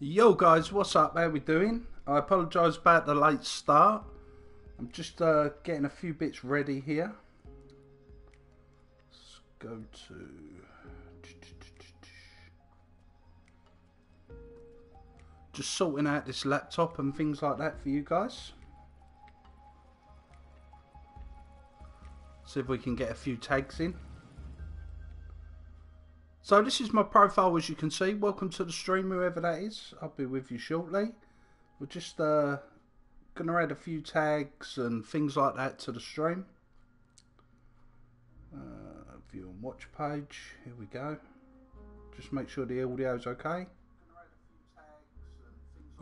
Yo guys, what's up? How we doing? I apologise about the late start. I'm just uh, getting a few bits ready here. Let's go to... Just sorting out this laptop and things like that for you guys. See if we can get a few tags in. So this is my profile as you can see. Welcome to the stream, whoever that is. I'll be with you shortly. We're just uh, going to add a few tags and things like that to the stream. Uh, view and watch page. Here we go. Just make sure the audio's okay.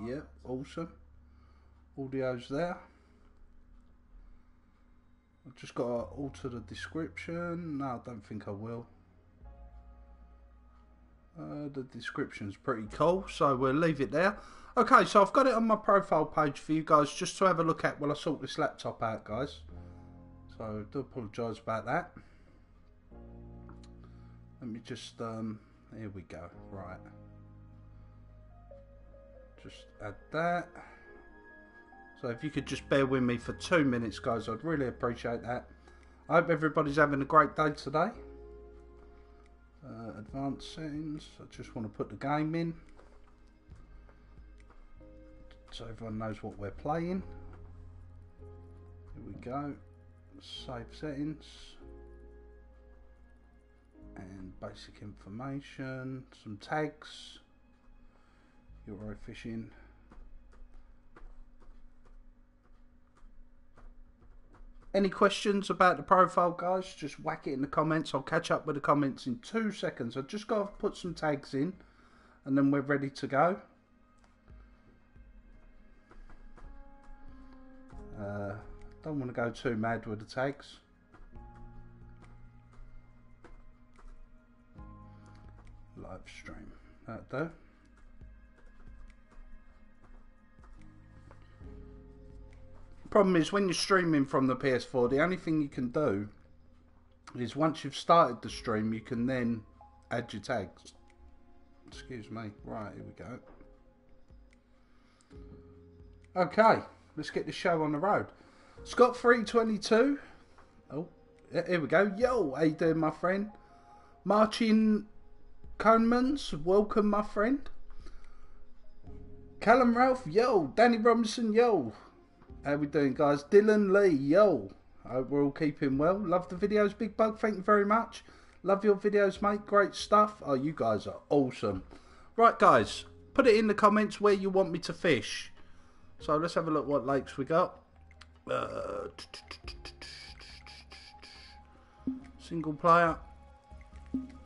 Yep, awesome. Audio's there. I've just got to alter the description. No, I don't think I will. Uh, the description's pretty cool, so we'll leave it there. Okay, so I've got it on my profile page for you guys just to have a look at while I sort this laptop out, guys. So, I do apologise about that. Let me just, um, here we go, right. Just add that. So if you could just bear with me for two minutes, guys, I'd really appreciate that. I hope everybody's having a great day today. Uh, advanced settings. I just want to put the game in. So everyone knows what we're playing. Here we go. Save settings. And basic information. Some tags. Eurofishing. Any questions about the profile, guys? Just whack it in the comments. I'll catch up with the comments in two seconds. I've just got to put some tags in, and then we're ready to go. Uh, don't want to go too mad with the tags. Live stream. That though. Problem is when you're streaming from the PS4, the only thing you can do is once you've started the stream, you can then add your tags. Excuse me. Right, here we go. Okay, let's get the show on the road. Scott 322. Oh, here we go. Yo, how you doing, my friend? Martin Conemans, welcome, my friend. Callum Ralph, yo. Danny Robinson, yo. How we doing, guys? Dylan Lee, yo. Hope we're all keeping well. Love the videos, Big Bug. Thank you very much. Love your videos, mate. Great stuff. Oh, you guys are awesome. Right, guys. Put it in the comments where you want me to fish. So let's have a look what lakes we got. Uh, single player.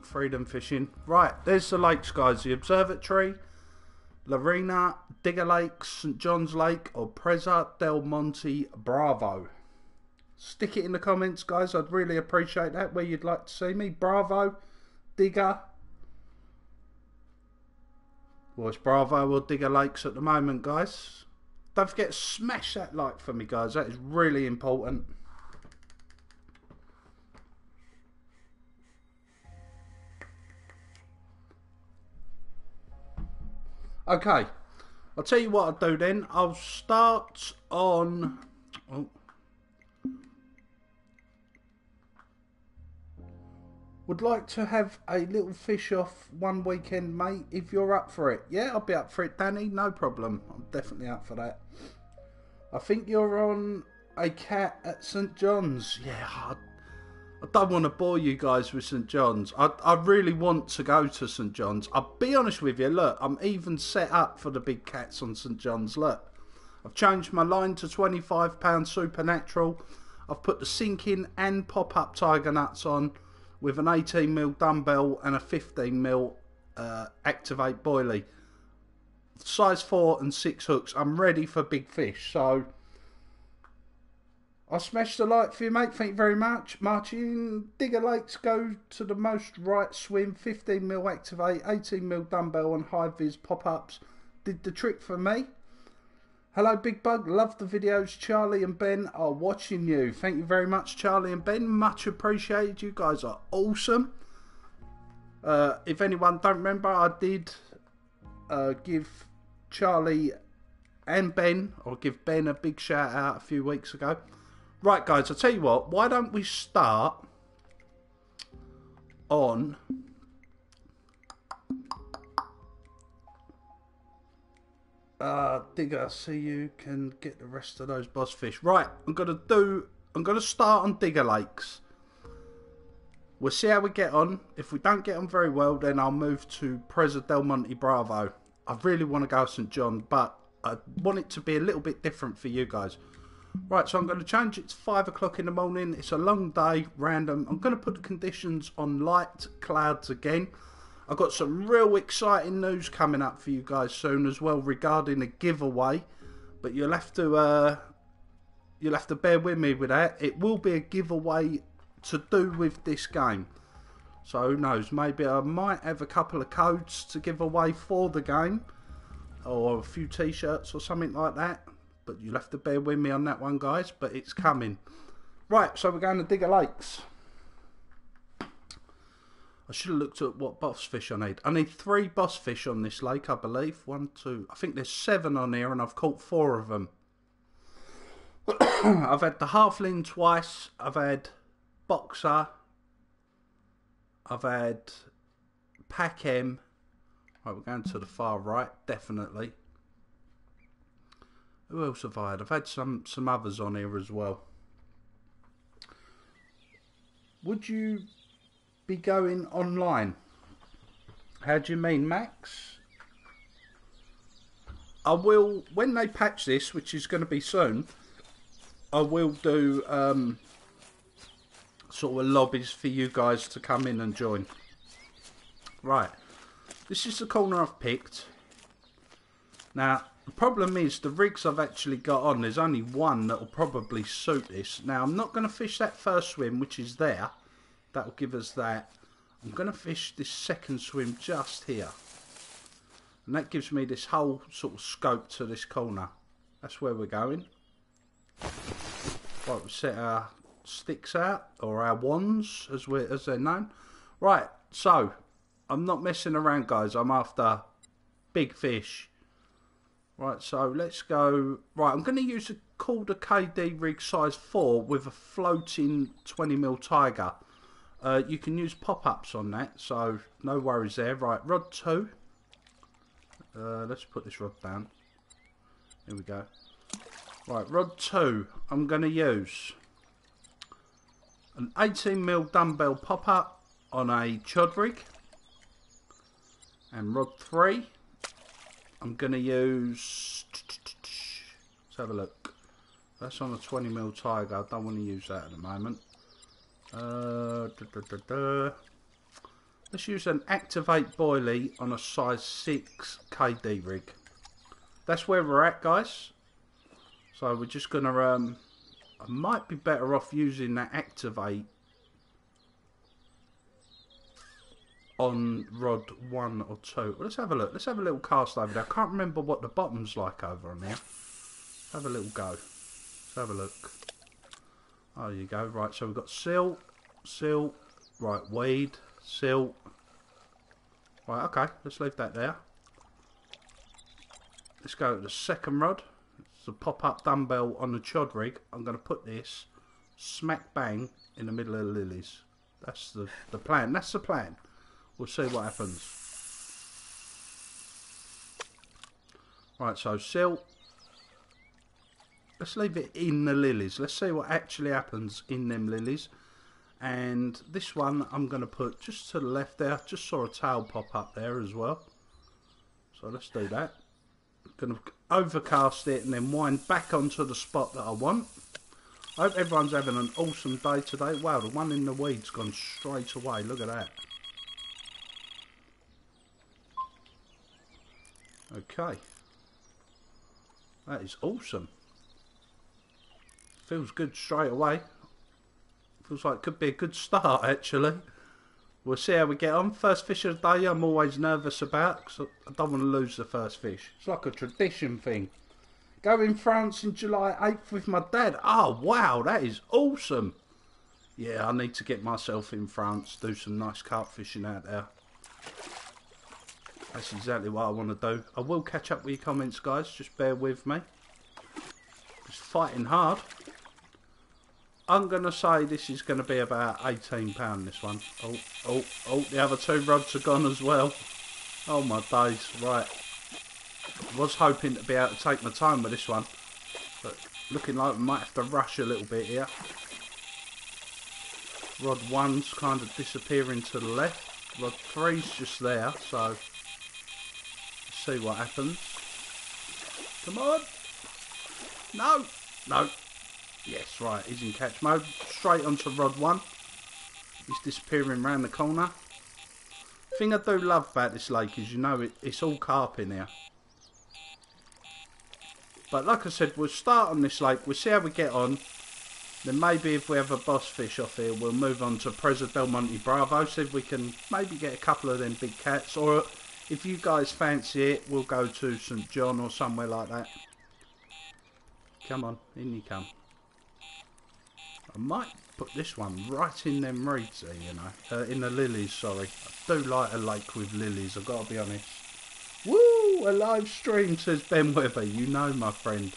Freedom fishing. Right, there's the lakes, guys. The observatory. Lorena, Digger Lake, St John's Lake, or Presa del Monte Bravo. Stick it in the comments, guys. I'd really appreciate that. Where you'd like to see me. Bravo, Digger. Well, it's Bravo or Digger Lakes at the moment, guys. Don't forget to smash that like for me, guys. That is really important. Okay, I'll tell you what I'll do then. I'll start on. Oh. Would like to have a little fish off one weekend, mate, if you're up for it. Yeah, I'll be up for it, Danny. No problem. I'm definitely up for that. I think you're on a cat at St John's. Yeah, I I don't want to bore you guys with St John's. I, I really want to go to St John's. I'll be honest with you. Look, I'm even set up for the big cats on St John's. Look, I've changed my line to £25 Supernatural. I've put the sinking and pop-up tiger nuts on with an 18mm dumbbell and a 15mm uh, activate boilie. Size 4 and 6 hooks. I'm ready for big fish. So I smashed the light for you, mate. Thank you very much. Martin, Digger Lakes go to the most right swim. 15mm activate, 18mm dumbbell and high vis pop ups. Did the trick for me. Hello, Big Bug. Love the videos. Charlie and Ben are watching you. Thank you very much, Charlie and Ben. Much appreciated. You guys are awesome. Uh, if anyone don't remember, I did uh, give Charlie and Ben. I'll give Ben a big shout out a few weeks ago. Right, guys, I'll tell you what, why don't we start on. Uh, Digger, so you can get the rest of those boss fish. Right, I'm gonna do. I'm gonna start on Digger Lakes. We'll see how we get on. If we don't get on very well, then I'll move to Presa del Monte Bravo. I really want to go St John, but I want it to be a little bit different for you guys. Right, so I'm going to change it to 5 o'clock in the morning. It's a long day, random. I'm going to put the conditions on light clouds again. I've got some real exciting news coming up for you guys soon as well regarding a giveaway. But you'll have to uh, you'll have to bear with me with that. It will be a giveaway to do with this game. So who knows, maybe I might have a couple of codes to give away for the game. Or a few t-shirts or something like that. But you'll have to bear with me on that one guys, but it's coming. Right, so we're going to Digger Lakes. I should have looked at what boss fish I need. I need three boss fish on this lake, I believe. One, two, I think there's seven on here and I've caught four of them. I've had the halfling twice. I've had boxer. I've had pack M. Right, we're going to the far right, definitely. Who else have I had? I've had some some others on here as well. Would you be going online? How do you mean, Max? I will when they patch this, which is going to be soon. I will do um, sort of lobbies for you guys to come in and join. Right, this is the corner I've picked. Now, the problem is the rigs I've actually got on, there's only one that will probably suit this. Now I'm not going to fish that first swim which is there. That will give us that. I'm going to fish this second swim just here. And that gives me this whole sort of scope to this corner. That's where we're going. Right, we set our sticks out, or our wands as, we as they're known. Right, so, I'm not messing around guys, I'm after big fish. Right, so let's go. Right, I'm going to use a Calder KD rig size 4 with a floating 20mm Tiger. Uh, you can use pop-ups on that, so no worries there. Right, rod 2. Uh, let's put this rod down. Here we go. Right, rod 2. I'm going to use an 18mm dumbbell pop-up on a chod rig. And rod 3 I'm going to use... Let's have a look. That's on a 20mm Tiger. I don't want to use that at the moment. Uh, da, da, da, Let's use an Activate Boilie on a size 6 KD rig. That's where we're at, guys. So we're just going to... Um, I might be better off using that Activate on rod one or two. Well, let's have a look. Let's have a little cast over there. I can't remember what the bottom's like over on there. Have a little go. Let's have a look. Oh, there you go. Right, so we've got silt, silt, right, weed, silt. Right, okay, let's leave that there. Let's go to the second rod. It's a pop-up dumbbell on the chod rig. I'm going to put this smack bang in the middle of the lilies. That's the, the plan. That's the plan. We'll see what happens. Right, so silt. Let's leave it in the lilies. Let's see what actually happens in them lilies. And this one I'm going to put just to the left there. Just saw a tail pop up there as well. So let's do that. Going to overcast it and then wind back onto the spot that I want. I hope everyone's having an awesome day today. Wow, the one in the weeds gone straight away. Look at that. Okay. That is awesome. Feels good straight away. Feels like it could be a good start actually. We'll see how we get on. First fish of the day I'm always nervous about because I don't want to lose the first fish. It's like a tradition thing. Go in France in July 8th with my dad. Oh wow, that is awesome. Yeah, I need to get myself in France, do some nice carp fishing out there. That's exactly what I want to do. I will catch up with your comments, guys. Just bear with me. Just fighting hard. I'm going to say this is going to be about £18 this one. Oh, oh, oh, the other two rods are gone as well. Oh my days, right. Was hoping to be able to take my time with this one. But looking like we might have to rush a little bit here. Rod 1's kind of disappearing to the left. Rod 3's just there, so... see what happens. Come on! No! No! Yes, right, he's in catch mode. Straight onto rod one. He's disappearing around the corner. thing I do love about this lake is, you know, it, it's all carp in here. But like I said, we'll start on this lake. We'll see how we get on. Then maybe if we have a boss fish off here, we'll move on to Presa del Monte Bravo. See if we can maybe get a couple of them big cats. Or if you guys fancy it, we'll go to St. John or somewhere like that. Come on, in you come. I might put this one right in them reeds there, you know. Uh, in the lilies, sorry. I do like a lake with lilies, I've got to be honest. Woo! A live stream, says Ben Weber. You know, my friend.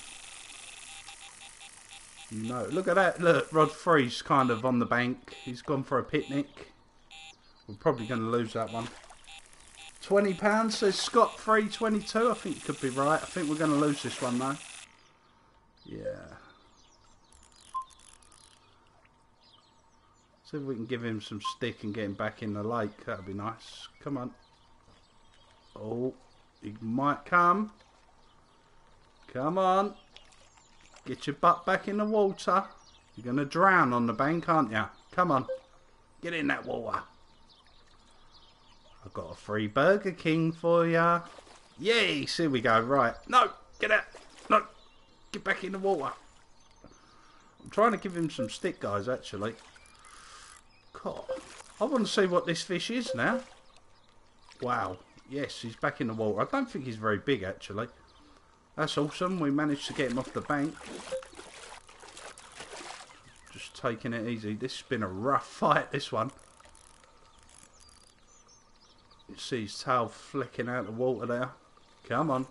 You know. Look at that. Look, Rod Freeze kind of on the bank. He's gone for a picnic. We're probably going to lose that one. £20 says Scott three twenty two. I think you could be right. I think we're going to lose this one though. Yeah. See if we can give him some stick and get him back in the lake. That'd be nice. Come on. Oh, he might come. Come on. Get your butt back in the water. You're going to drown on the bank, aren't you? Come on. Get in that water. I've got a free Burger King for you. Yay! Here we go. Right. No! Get out! No! Get back in the water. I'm trying to give him some stick, guys, actually. God, I want to see what this fish is now. Wow. Yes, he's back in the water. I don't think he's very big, actually. That's awesome. We managed to get him off the bank. Just taking it easy. This has been a rough fight, this one. You see his tail flicking out the water there. Come on.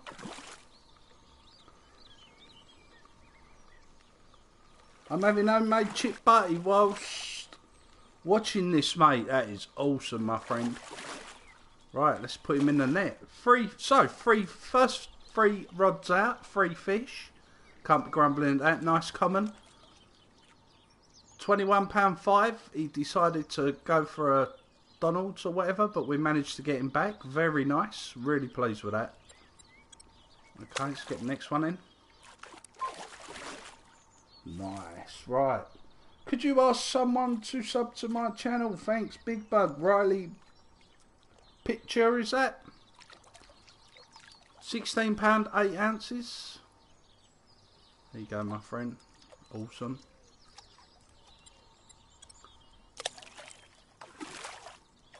I'm having homemade chip butty whilst Watching this, mate, that is awesome, my friend. Right, let's put him in the net. Three, so, three, first three rods out, three fish. Can't be grumbling at that, nice common. £21.5, he decided to go for a Donald's or whatever, but we managed to get him back. Very nice, really pleased with that. Okay, let's get the next one in. Nice, right. Could you ask someone to sub to my channel? Thanks, Big Bug. Riley Picture, is that? £16, 8 ounces. There you go, my friend. Awesome.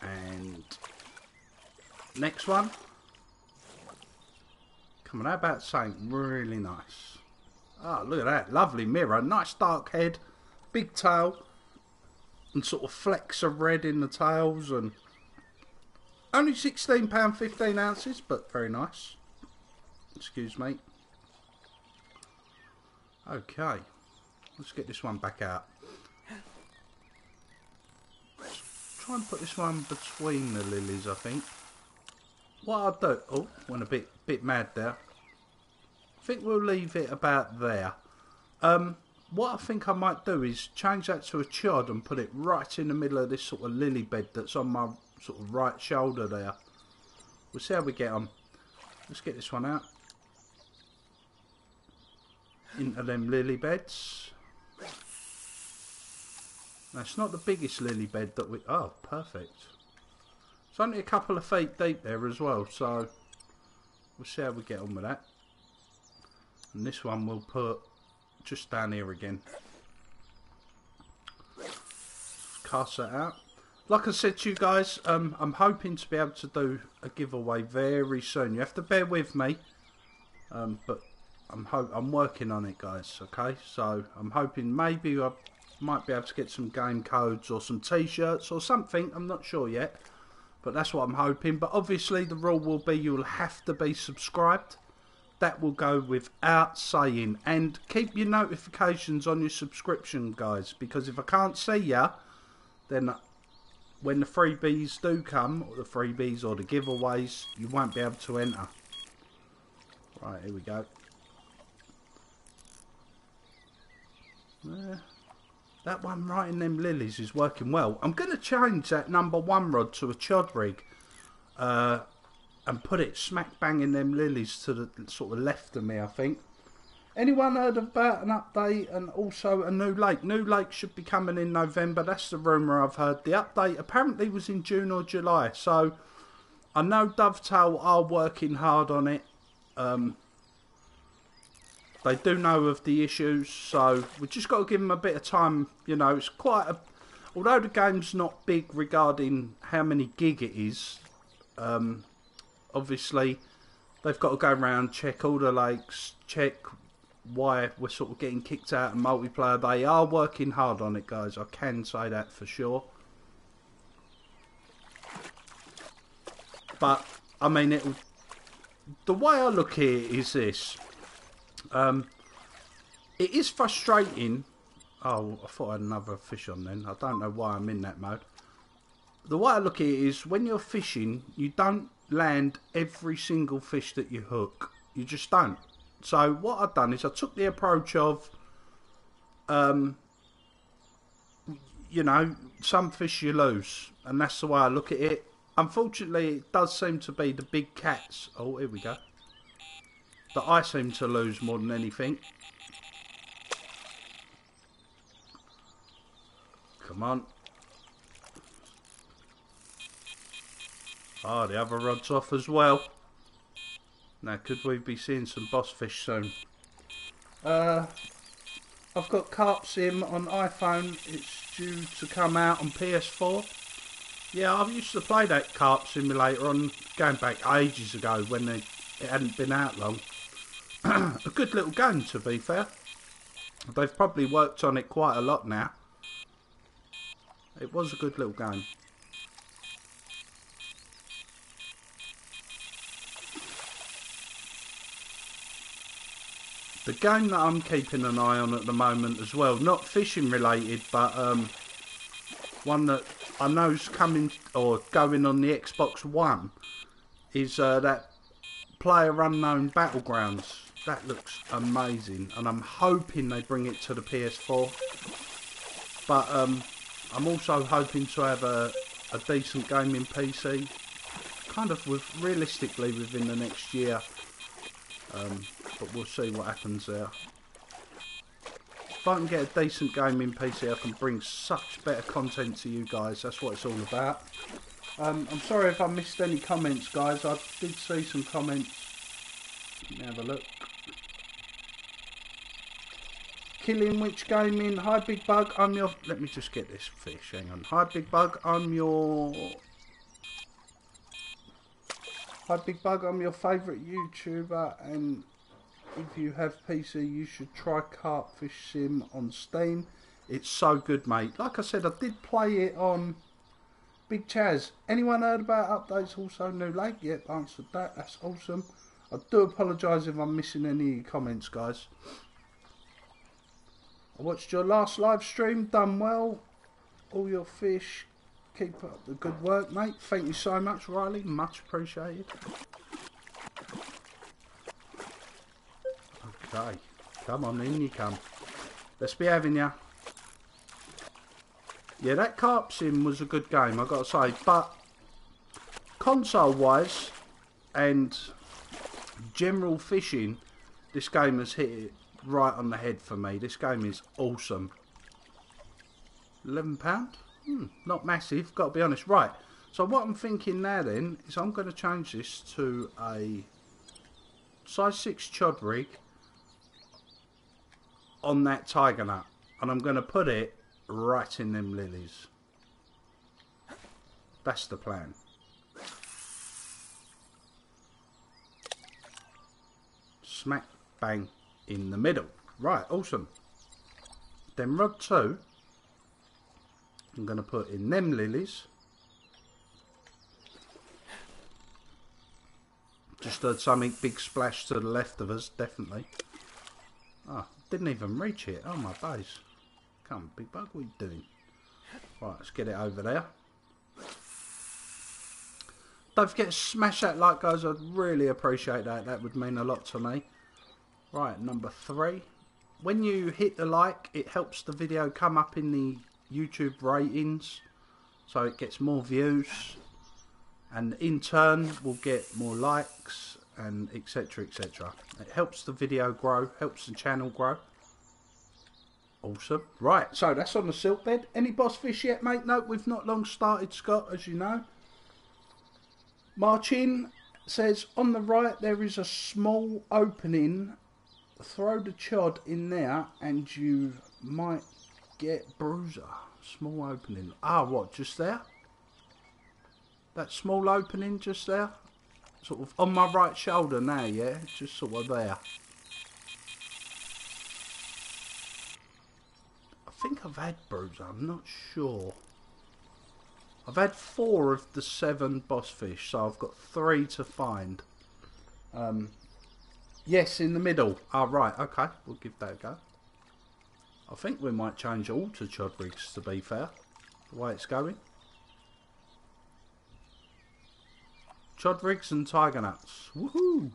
And next one. On, how about saying really nice? Oh, look at that. Lovely mirror. Nice dark head big tail and sort of flecks of red in the tails and only £16 15 ounces but very nice excuse me okay let's get this one back out try and put this one between the lilies I think what I'll do oh went a bit bit mad there I think we'll leave it about there um what I think I might do is change that to a chod and put it right in the middle of this sort of lily bed that's on my sort of right shoulder there. We'll see how we get on. Let's get this one out. Into them lily beds. That's not the biggest lily bed that we... Oh, perfect. It's only a couple of feet deep there as well, so we'll see how we get on with that. And this one we'll put just down here again. Cast that out. Like I said to you guys, um, I'm hoping to be able to do a giveaway very soon. You have to bear with me, um, but I'm I'm working on it, guys. Okay, so I'm hoping maybe I might be able to get some game codes or some T-shirts or something. I'm not sure yet, But that's what I'm hoping. But obviously, the rule will be you'll have to be subscribed. That will go without saying. And keep your notifications on your subscription, guys, because if I can't see ya, then when the freebies do come, or the freebies or the giveaways, you won't be able to enter. Right, here we go. That one right in them lilies is working well. I'm going to change that number one rod to a chod rig. Uh, and put it smack bang in them lilies to the sort of left of me, I think. Anyone heard about an update and also a new lake? New lake should be coming in November. That's the rumour I've heard. The update apparently was in June or July. So I know Dovetail are working hard on it. Um, they do know of the issues, so we've just got to give them a bit of time. You know, it's quite a. Although the game's not big regarding how many gig it is, um, obviously they've got to go around, check all the lakes, check why we're sort of getting kicked out in multiplayer. They are working hard on it, guys. I can say that for sure. But I mean, it. The way I look here is this. Um, it is frustrating. Oh, I thought I had another fish on then. I don't know why I'm in that mode. The way I look at it is when you're fishing, you don't land every single fish that you hook. You just don't. So what I've done is I took the approach of, um, you know, some fish you lose, and that's the way I look at it. Unfortunately, it does seem to be the big cats. Oh, here we go that I seem to lose more than anything. Come on. Ah, oh, the other rod's off as well. Now, could we be seeing some boss fish soon? Uh, I've got Carp Sim on iPhone. It's due to come out on PS4. Yeah, I used to play that Carp Simulator on going back ages ago when they, it hadn't been out long. a good little game, to be fair. They've probably worked on it quite a lot now. It was a good little game. The game that I'm keeping an eye on at the moment as well, not fishing related, but um, one that I know is coming or going on the Xbox One, is uh, that Player Unknown Battlegrounds that looks amazing and I'm hoping they bring it to the PS4 but um, I'm also hoping to have a, a decent gaming PC kind of with realistically within the next year. Um, but we'll see what happens there. If I can get a decent gaming PC I can bring such better content to you guys. That's what it's all about. Um, I'm sorry if I missed any comments guys. I did see some comments. Let me have a look Killing Witch Gaming. Hi, Big Bug. I'm your. Let me just get this fish. Hang on. Hi, Big Bug. I'm your. Hi, Big Bug. I'm your favourite YouTuber, and if you have PC, you should try Carpfish Sim on Steam. It's so good, mate. Like I said, I did play it on Big Chaz. Anyone heard about updates? Also, New Lake? Yep, answered that. That's awesome. I do apologise if I'm missing any comments, guys. I watched your last live stream, done well. All your fish, keep up the good work, mate. Thank you so much, Riley. Much appreciated. Okay, come on, in you come. Let's be having ya. Yeah, that Carp Sim was a good game, i got to say. But console-wise and general fishing, this game has hit it right on the head for me. This game is awesome. £11? Hmm, not massive, got to be honest. Right, so what I'm thinking now then is I'm going to change this to a size 6 chod rig on that tiger nut. And I'm going to put it right in them lilies. That's the plan. Smack, bang, in the middle. Right, awesome. Then rod two, I'm going to put in them lilies. Just have something big splash to the left of us, definitely. Oh, didn't even reach it. Oh my base. Come, on, big bug, what are you doing? Right, let's get it over there. Don't forget to smash that like, guys. I'd really appreciate that. That would mean a lot to me. Right, number three. When you hit the like, it helps the video come up in the YouTube ratings. So it gets more views. And in turn, we'll get more likes and etc etc. It helps the video grow, helps the channel grow. Awesome. Right, so that's on the silt bed. Any boss fish yet, mate? No, we've not long started, Scott, as you know. Marchin says, on the right there is a small opening. Throw the chod in there and you might get bruiser. Small opening. Ah, what, just there? That small opening just there? Sort of on my right shoulder now, yeah? Just sort of there. I think I've had bruiser, I'm not sure. I've had four of the seven boss fish, so I've got three to find. Um, yes, in the middle. Ah, oh, right, okay, we'll give that a go. I think we might change all to Chodrigs, to be fair, the way it's going. Chodrigs and Tiger Nuts. Woohoo!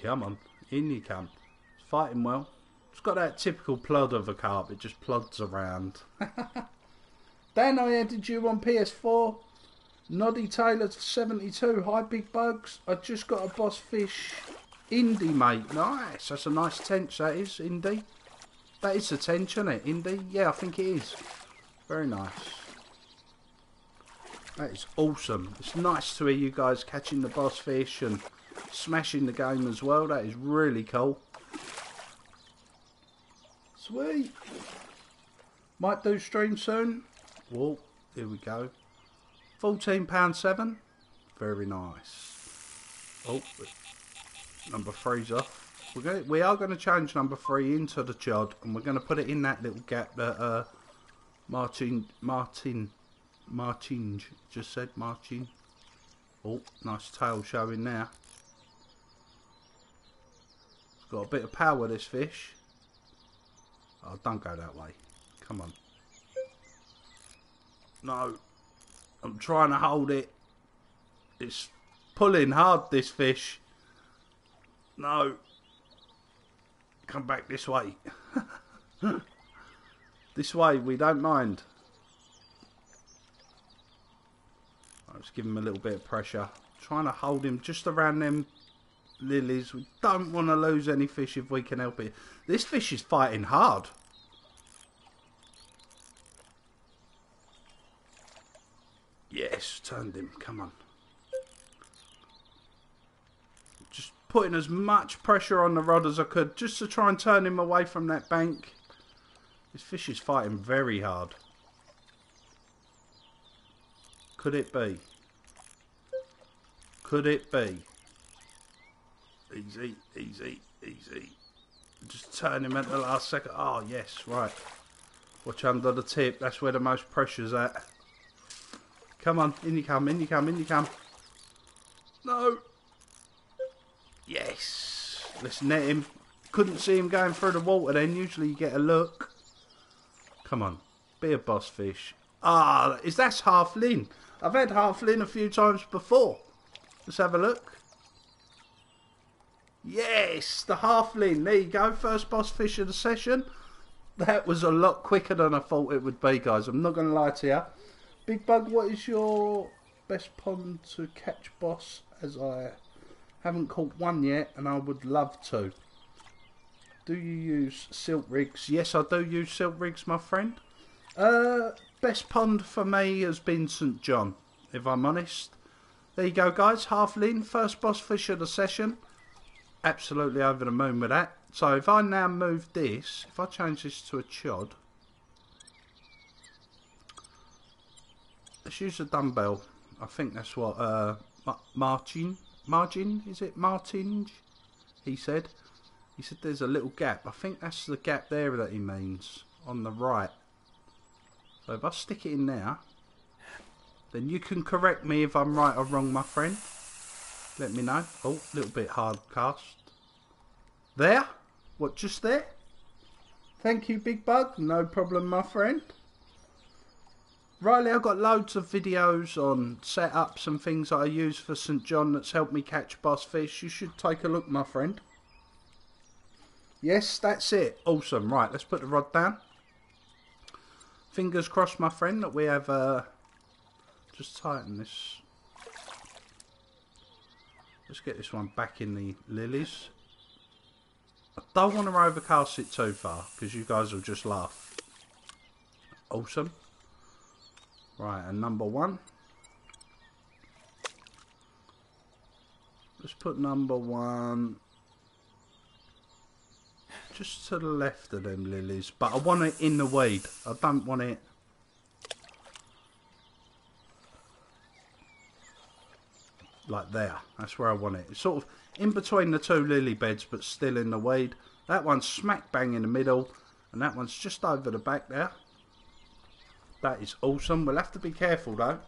Come on, in you come. It's fighting well. It's got that typical plod of a carp. It just plods around. Dan, I added you on PS4. Noddy Taylor 72. Hi, Big Bugs. I just got a boss fish. Indie, mate. Nice. That's a nice tench, that is, Indie. That is a tench, isn't it, Indie? Yeah, I think it is. Very nice. That is awesome. It's nice to hear you guys catching the boss fish and smashing the game as well. That is really cool. Sweet. Might do stream soon. Well, here we go. £14.7. Very nice. Oh, number three's off. We're going, we are going to change number three into the chod, and we're going to put it in that little gap that uh, Martin, Martin, Martin just said. Martin. Oh, nice tail showing now. It's got a bit of power, this fish. Oh, don't go that way. Come on. No. I'm trying to hold it. It's pulling hard, this fish. No. Come back this way. this way, we don't mind. Let's give him a little bit of pressure. Trying to hold him just around them lilies. We don't want to lose any fish if we can help it. This fish is fighting hard. Turned him. Come on. Just putting as much pressure on the rod as I could just to try and turn him away from that bank. This fish is fighting very hard. Could it be? Could it be? Easy, easy, easy. Just turn him at the last second. Oh, yes, right. Watch under the tip. That's where the most pressure's at. Come on, in you come, in you come, in you come. No. Yes. Let's net him. Couldn't see him going through the water then. Usually you get a look. Come on. Be a boss fish. Ah, is that halfling? I've had halfling a few times before. Let's have a look. Yes, the halfling. There you go. First boss fish of the session. That was a lot quicker than I thought it would be, guys. I'm not going to lie to you. Big Bug, what is your best pond to catch boss? As I haven't caught one yet, and I would love to. Do you use silk rigs? Yes, I do use silk rigs, my friend. Uh, best pond for me has been St John, if I'm honest. There you go, guys. Halfling, first boss fish of the session. Absolutely over the moon with that. So if I now move this, if I change this to a chod, let's use a dumbbell. I think that's what uh, Martin, Margin, is it Martin? He said. He said there's a little gap. I think that's the gap there that he means on the right. So if I stick it in there, then you can correct me if I'm right or wrong, my friend. Let me know. Oh, a little bit hard cast. There? What, just there? Thank you, Big Bug. No problem, my friend. Riley, I've got loads of videos on setups and things that I use for St. John that's helped me catch boss fish. You should take a look, my friend. Yes, that's it. Awesome. Right, let's put the rod down. Fingers crossed, my friend, that we have... Uh, just tighten this. Let's get this one back in the lilies. I don't want to overcast it too far, because you guys will just laugh. Awesome. Right, and number one. Let's put number one just to the left of them lilies. But I want it in the weed. I don't want it... Like there. That's where I want it. It's sort of in between the two lily beds, but still in the weed. That one's smack bang in the middle. And that one's just over the back there. That is awesome. We'll have to be careful though.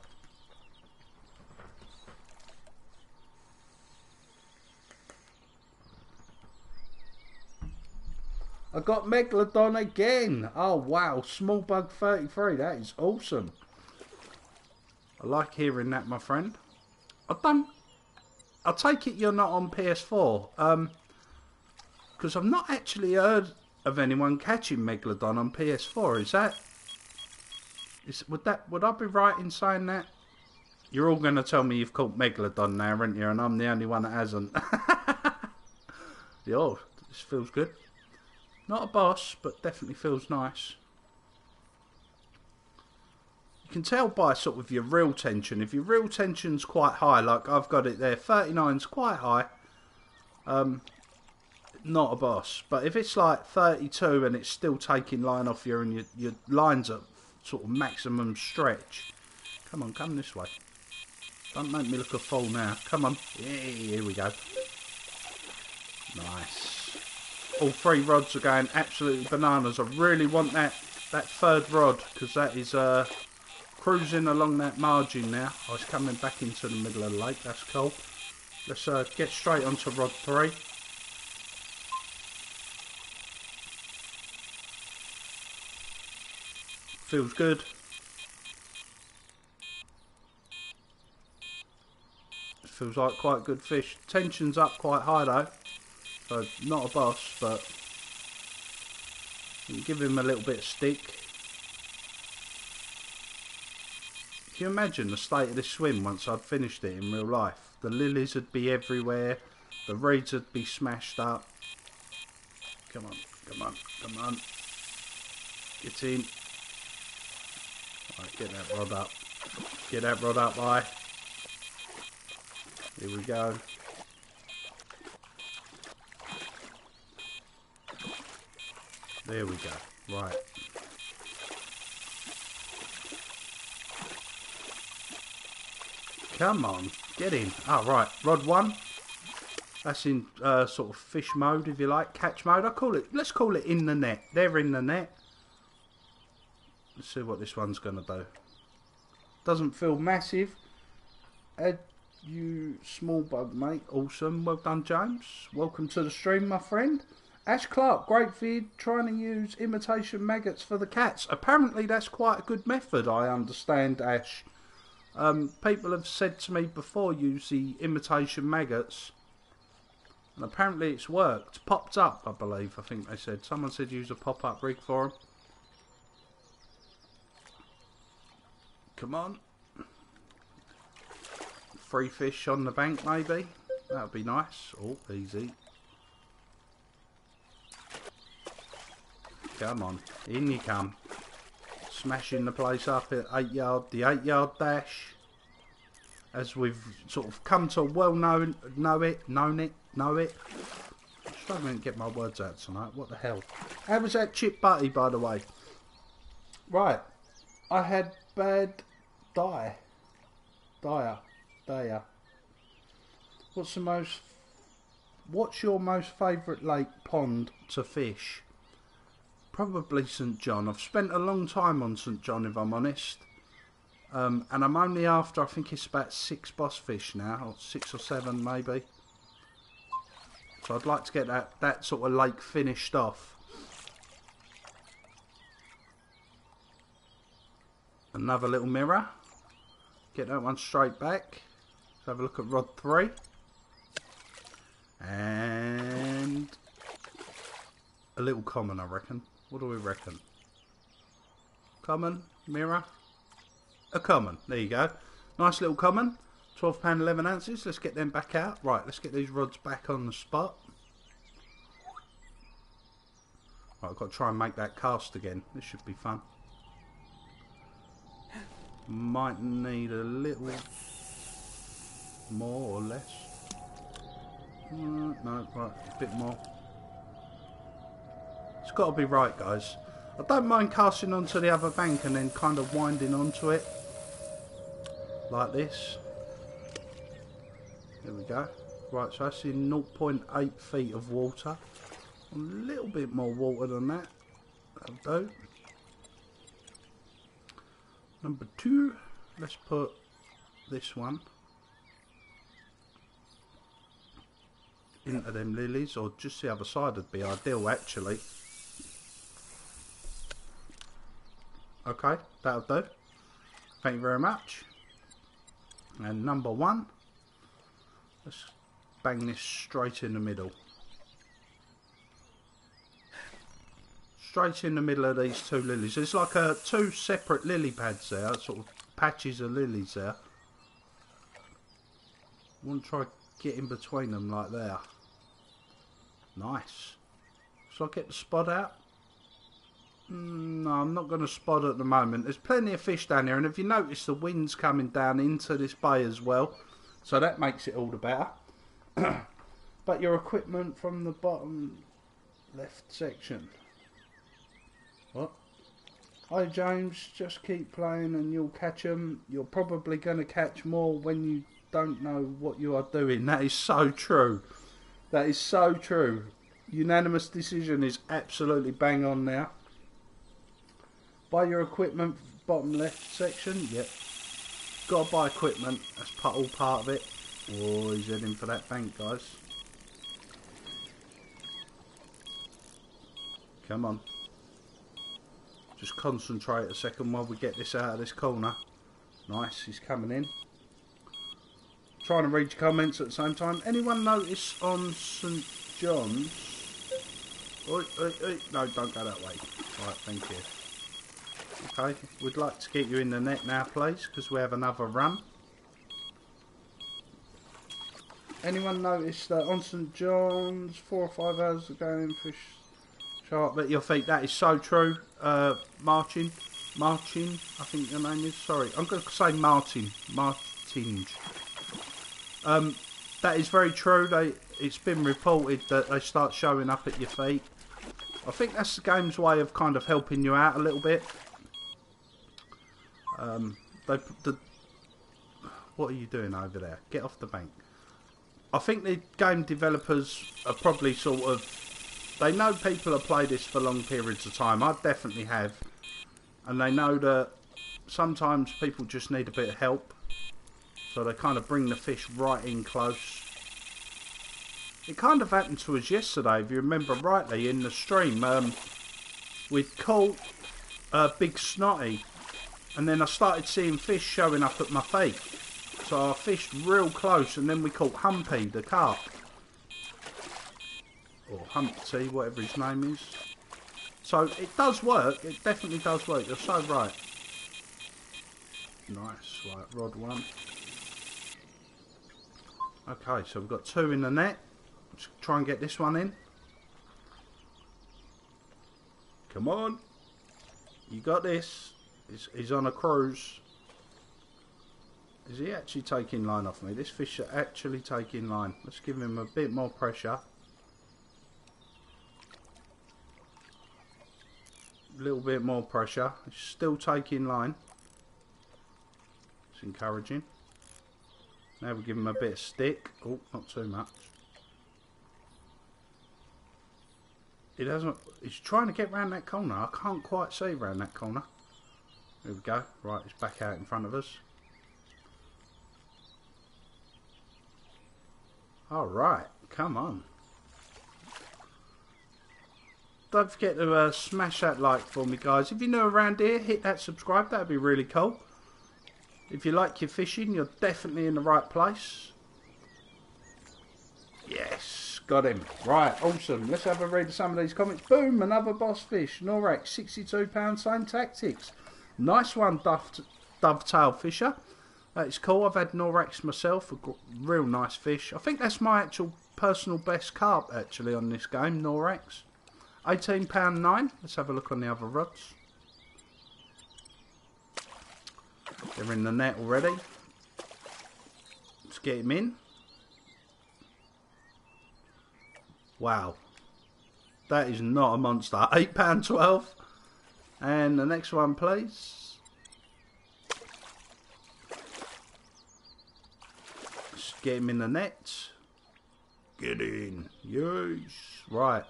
I got Megalodon again. Oh wow, Small Bug 33. That is awesome. I like hearing that, my friend. I don't. I take it you're not on PS4. Um, because I've not actually heard of anyone catching Megalodon on PS4. Is that is, would that would I be right in saying that? You're all going to tell me you've caught Megalodon now, aren't you? And I'm the only one that hasn't. Yo, this feels good. Not a boss, but definitely feels nice. You can tell by sort of your real tension. If your real tension's quite high, like I've got it there, 39's quite high. Um, not a boss. But if it's like 32 and it's still taking line off you and your, your lines are sort of maximum stretch. Come on, come this way. Don't make me look a fool now. Come on. Yeah, here we go. Nice. All three rods are going absolutely bananas. I really want that, that third rod because that is uh, cruising along that margin now. I was coming back into the middle of the lake. That's cool. Let's uh, get straight onto rod three. Feels good. Feels like quite good fish. Tension's up quite high though. So not a boss, but give him a little bit of stick. Can you imagine the state of this swim once I'd finished it in real life? The lilies would be everywhere, the reeds would be smashed up. Come on, come on, come on. Get in. Right, get that rod up. Get that rod up, boy. Here we go. There we go. Right. Come on, get in. Ah, oh, right. Rod one. That's in uh, sort of fish mode, if you like, catch mode. I call it. Let's call it in the net. They're in the net. Let's see what this one's going to do. Doesn't feel massive. Ed, you small bug, mate. Awesome. Well done, James. Welcome to the stream, my friend. Ash Clark, great vid, trying to use imitation maggots for the cats. Apparently that's quite a good method, I understand, Ash. Um, people have said to me before use the imitation maggots. And apparently it's worked. Popped up, I believe, I think they said. Someone said use a pop-up rig for them. Come on. Free fish on the bank, maybe. That would be nice. Oh, easy. Come on. In you come. Smashing the place up at 8 yard, the 8 yard dash. As we've sort of come to well known, know it, known it, know it. I'm struggling to get my words out tonight. What the hell? How was that chip butty, by the way? Right. I had bad die. Dyer, Dyer. What's the most... What's your most favourite lake pond to fish? Probably St John. I've spent a long time on St John, if I'm honest. Um, and I'm only after, I think it's about six boss fish now, or six or seven maybe. So I'd like to get that, that sort of lake finished off. Another little mirror. Get that one straight back. Let's have a look at rod three. And a little common, I reckon. What do we reckon? Common, mirror, a common. There you go. Nice little common. £12, 11 ounces. Let's get them back out. Right, let's get these rods back on the spot. Right, I've got to try and make that cast again. This should be fun. Might need a little more or less. Uh, no, right, a bit more. It's got to be right, guys. I don't mind casting onto the other bank and then kind of winding onto it. Like this. There we go. Right, so that's in 0.8 feet of water. A little bit more water than that. That'll do. Number two, let's put this one into them lilies or just the other side would be ideal actually. Okay, that'll do. Thank you very much. And number one, let's bang this straight in the middle. straight in the middle of these two lilies. It's like a, two separate lily pads there, uh, sort of patches of lilies there. I want to try getting between them like there. Nice. So I get the spot out? Mm, no, I'm not going to spot at the moment. There's plenty of fish down here, and if you notice, the wind's coming down into this bay as well, so that makes it all the better. but your equipment from the bottom left section. What? Hi James, just keep playing and you'll catch them. You're probably going to catch more when you don't know what you are doing. That is so true. That is so true. Unanimous decision is absolutely bang on now. Buy your equipment, bottom left section. Yep. Gotta buy equipment. That's all part of it. Oh, he's heading for that bank, guys. Come on. Just concentrate a second while we get this out of this corner. Nice, he's coming in. Trying to read your comments at the same time. Anyone notice on St John's? Oi, oi, oi. No, don't go that way. Right, thank you. Okay, we'd like to get you in the net now, please, because we have another run. Anyone notice that on St John's, four or five hours ago, fish Show up at your feet. That is so true. Uh, Martin, Martin, I think your name is. Sorry, I'm going to say Martin, Martin. Um, that is very true. They, it's been reported that they start showing up at your feet. I think that's the game's way of kind of helping you out a little bit. Um, they, the, what are you doing over there? Get off the bank. I think the game developers are probably sort of they know people have played this for long periods of time. I definitely have. And they know that sometimes people just need a bit of help. So they kind of bring the fish right in close. It kind of happened to us yesterday, if you remember rightly, in the stream. Um, we caught a big snotty. And then I started seeing fish showing up at my feet. So I fished real close and then we caught Humpy, the carp or Humpty, whatever his name is. So it does work, it definitely does work, you're so right. Nice, right, rod one. Okay, so we've got two in the net. Let's try and get this one in. Come on. You got this. He's, he's on a cruise. Is he actually taking line off me? This fish are actually taking line. Let's give him a bit more pressure. little bit more pressure. It's still taking line. It's encouraging. Now we give him a bit of stick. Oh, not too much. He doesn't. He's trying to get round that corner. I can't quite see round that corner. There we go. Right, it's back out in front of us. All right, come on. Don't forget to uh, smash that like for me, guys. If you're new around here, hit that subscribe. That'd be really cool. If you like your fishing, you're definitely in the right place. Yes, got him. Right, awesome. Let's have a read of some of these comments. Boom, another boss fish. Norex, £62, same tactics. Nice one, Dovetail Fisher. That is cool. I've had Norex myself, a real nice fish. I think that's my actual personal best carp, actually, on this game, Norex. £18.9. Let's have a look on the other rods. They're in the net already. Let's get him in. Wow. That is not a monster. £8.12. And the next one, please. Let's get him in the net. Get in. Yes. Right.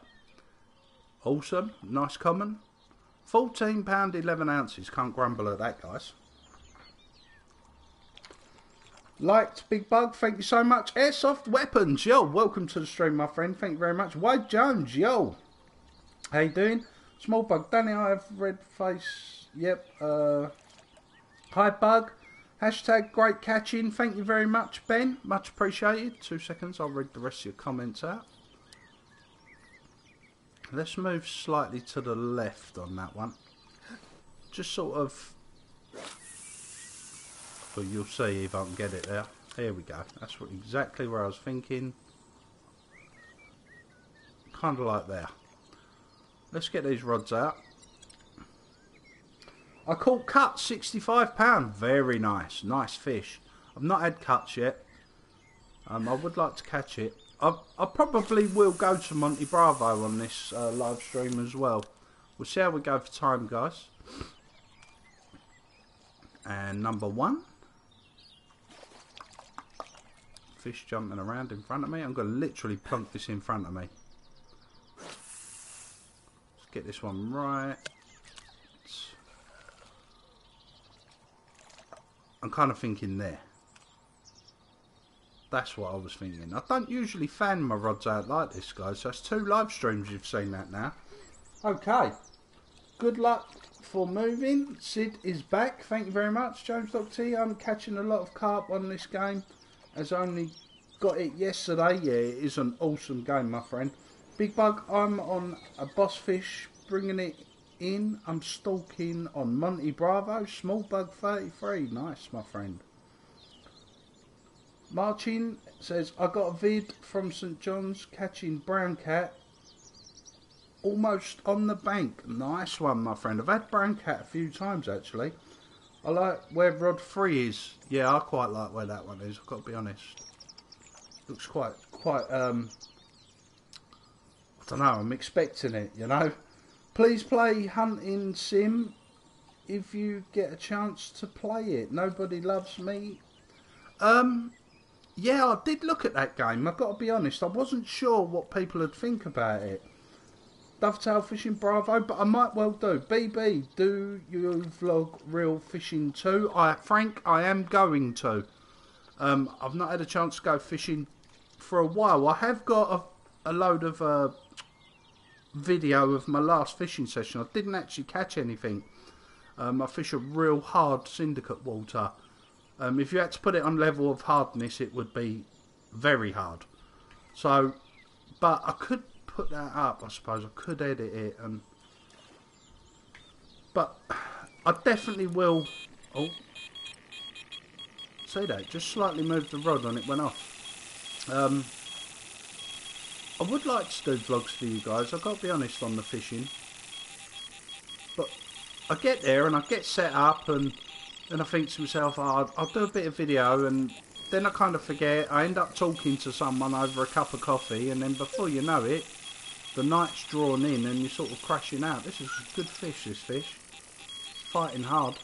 Awesome. Nice common. £14, 11 ounces. Can't grumble at that, guys. Liked Big Bug, thank you so much. Airsoft Weapons, yo, welcome to the stream, my friend. Thank you very much. Wade Jones, yo. How you doing? Small Bug, Danny, I have red face. Yep. Uh, hi, Bug. Hashtag great catching. Thank you very much, Ben. Much appreciated. Two seconds, I'll read the rest of your comments out. Let's move slightly to the left on that one. Just sort of... Well, you'll see if I can get it there. Here we go. That's what, exactly where I was thinking. Kind of like there. Let's get these rods out. I caught cut, £65. Very nice. Nice fish. I've not had cuts yet. Um, I would like to catch it. I, I probably will go to Monte Bravo on this uh, live stream as well. We'll see how we go for time, guys. And number one. Fish jumping around in front of me. I'm going to literally plunk this in front of me. Let's get this one right. I'm kind of thinking there. That's what I was thinking. I don't usually fan my rods out like this, guys. That's two live streams you've seen that now. Okay. Good luck for moving. Sid is back. Thank you very much, James T. I'm catching a lot of carp on this game. As only got it yesterday. Yeah, it is an awesome game, my friend. Big Bug, I'm on a boss fish, bringing it in. I'm stalking on Monte Bravo. Small Bug 33. Nice, my friend. Martin says, I got a vid from St John's catching brown cat almost on the bank. Nice one, my friend. I've had brown cat a few times actually. I like where rod 3 is. Yeah, I quite like where that one is, I've got to be honest. Looks quite, quite, um, I don't know, I'm expecting it, you know. Please play Hunting Sim if you get a chance to play it. Nobody loves me. Um, yeah, I did look at that game. I've got to be honest. I wasn't sure what people would think about it. Dovetail Fishing Bravo, but I might well do. BB, do you vlog real fishing too? I, Frank, I am going to. Um, I've not had a chance to go fishing for a while. I have got a, a load of uh, video of my last fishing session. I didn't actually catch anything. Um, I fish a real hard syndicate water. Um, if you had to put it on level of hardness, it would be very hard. So, but I could put that up. I suppose I could edit it, and but I definitely will. Oh, see that? Just slightly moved the rod and it went off. Um, I would like to do vlogs for you guys. I've got to be honest on the fishing, but I get there and I get set up and and I think to myself, oh, I'll, do a bit of video and then I kind of forget. I end up talking to someone over a cup of coffee and then before you know it, the night's drawn in and you're sort of crashing out. This is a good fish, this fish. Fighting hard.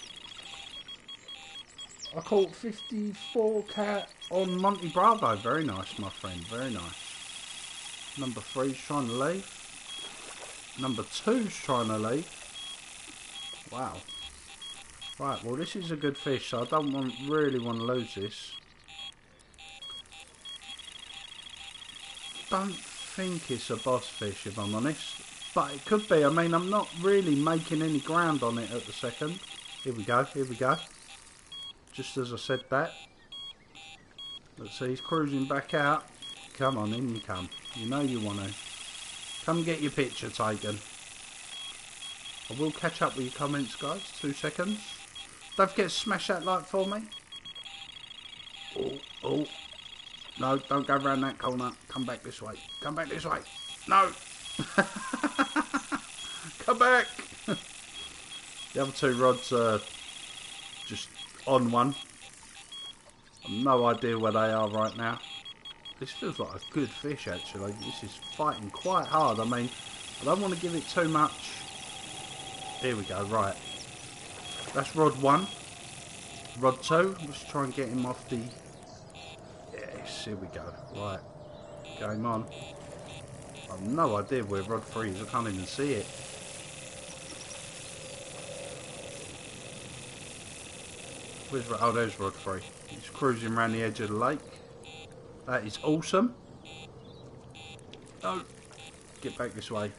I caught 54 cat on Monte Bravo. Very nice, my friend. Very nice. Number three's trying to leave. Number two's trying to leave. Wow. Right, well this is a good fish, so I don't want really want to lose this. Don't think it's a boss fish if I'm honest. But it could be, I mean I'm not really making any ground on it at the second. Here we go, here we go. Just as I said that. Let's see, he's cruising back out. Come on, in you come. You know you want to. Come get your picture taken. I will catch up with your comments, guys. Two seconds. Don't forget to smash that like for me. Oh, oh. No, don't go around that corner. Come back this way. Come back this way. No. Come back. the other two rods are just on one. I've no idea where they are right now. This feels like a good fish actually. This is fighting quite hard. I mean, I don't want to give it too much. Here we go, right. That's rod one. Rod two, let's try and get him off the... Yes, here we go. Right, game on. I've no idea where rod three is, I can't even see it. Where's, rod? oh, there's rod three. He's cruising around the edge of the lake. That is awesome. Oh, get back this way.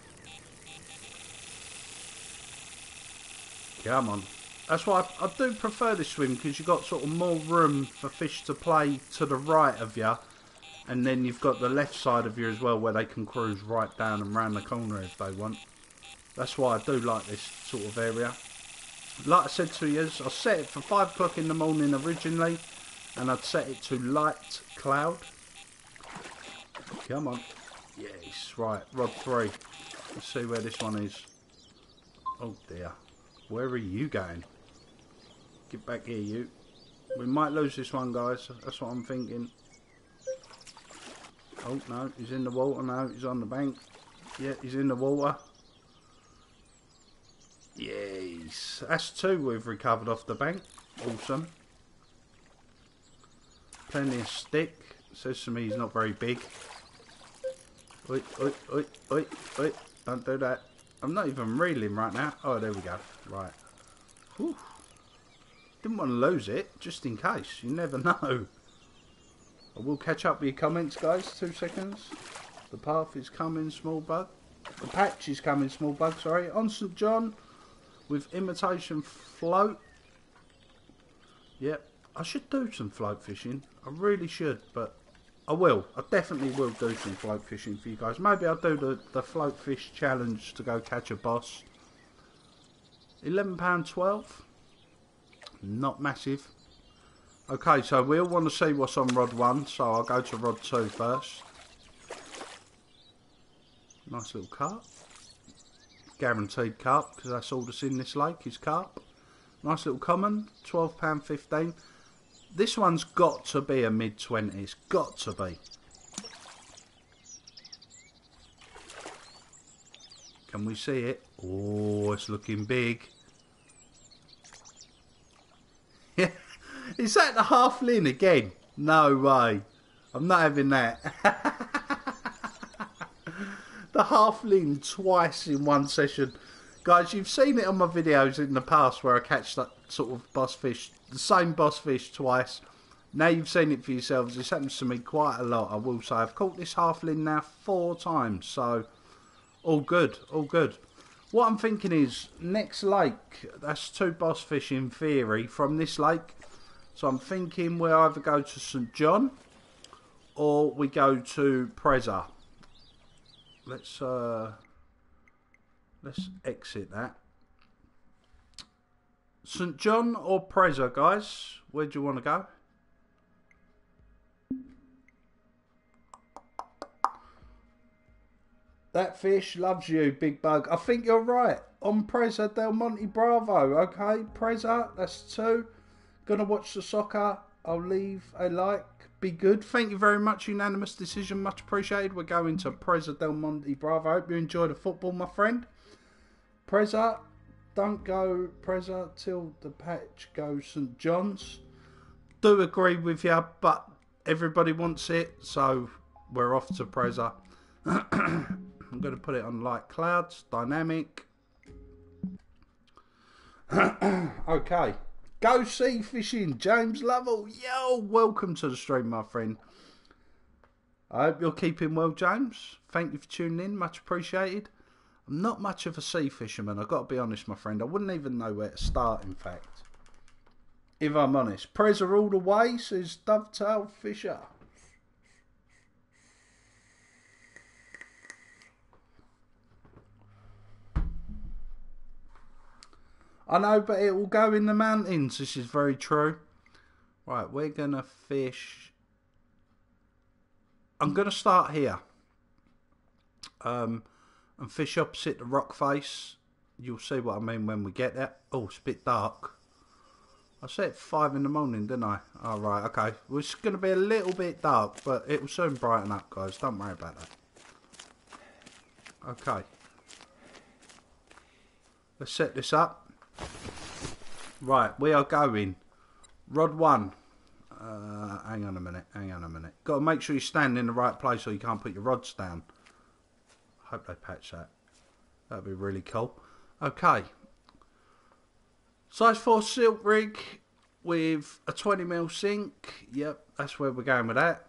Come on. That's why I, I do prefer this swim because you've got sort of more room for fish to play to the right of you. And then you've got the left side of you as well where they can cruise right down and round the corner if they want. That's why I do like this sort of area. Like I said to you, I set it for 5 o'clock in the morning originally. And I'd set it to light cloud. Come on. Yes, right, rod 3. Let's see where this one is. Oh dear. Where are you going? Get back here, you. We might lose this one, guys. That's what I'm thinking. Oh, no. He's in the water now. He's on the bank. Yeah, he's in the water. Yes. That's two we've recovered off the bank. Awesome. Plenty of stick. Says to me he's not very big. Oi, oi, oi, oi, oi. Don't do that. I'm not even reeling right now. Oh, there we go. Right. Whew. Didn't want to lose it, just in case. You never know. I will catch up with your comments, guys. Two seconds. The path is coming, small bug. The patch is coming, small bug, sorry. On St. John with imitation float. Yep. I should do some float fishing. I really should, but I will. I definitely will do some float fishing for you guys. Maybe I'll do the, the float fish challenge to go catch a boss. £11.12. Not massive. Okay, so we all want to see what's on rod 1, so I'll go to rod 2 first. Nice little carp. Guaranteed carp, because that's all that's in this lake is carp. Nice little common, £12.15. This one's got to be a mid-20s. Got to be. Can we see it? Oh, it's looking big. Yeah. Is that the Halfling again? No way. I'm not having that. the Halfling twice in one session. Guys, you've seen it on my videos in the past where I catch that sort of boss fish the same boss fish twice. Now you've seen it for yourselves. This happens to me quite a lot, I will say. I've caught this half halfling now four times, so all good, all good. What I'm thinking is, next lake, that's two boss fish in theory from this lake. So I'm thinking we either go to St John or we go to Presa. Let's uh, let's exit that. St John or Presa, guys? Where do you want to go? That fish loves you, big bug. I think you're right. On Presa del Monte Bravo. Okay, Presa, that's two. Gonna watch the soccer. I'll leave a like. Be good. Thank you very much. Unanimous decision. Much appreciated. We're going to Presa del Monte Bravo. Hope you enjoy the football, my friend. Presa, don't go Presa till the patch goes St John's. Do agree with you, but everybody wants it, so we're off to Presa. I'm going to put it on light clouds, dynamic. okay, Go sea fishing, James Lovell. Yo, welcome to the stream, my friend. I hope you're keeping well, James. Thank you for tuning in, much appreciated. I'm not much of a sea fisherman, I've got to be honest, my friend. I wouldn't even know where to start, in fact. If I'm honest. Prayers are all the way, says Dovetail Fisher. I know, but it will go in the mountains. This is very true. Right, we're going to fish. I'm going to start here. Um, and fish opposite the rock face. You'll see what I mean when we get there. Oh, it's a bit dark. I said five in the morning, didn't I? All right, okay. Well, it's going to be a little bit dark, but it will soon brighten up, guys. Don't worry about that. Okay. Let's set this up. Right, we are going. Rod one. Uh, hang on a minute, hang on a minute. Got to make sure you stand in the right place or you can't put your rods down. Hope they patch that. That'd be really cool. Okay. Size 4 silk rig with a 20mm sink. Yep, that's where we're going with that.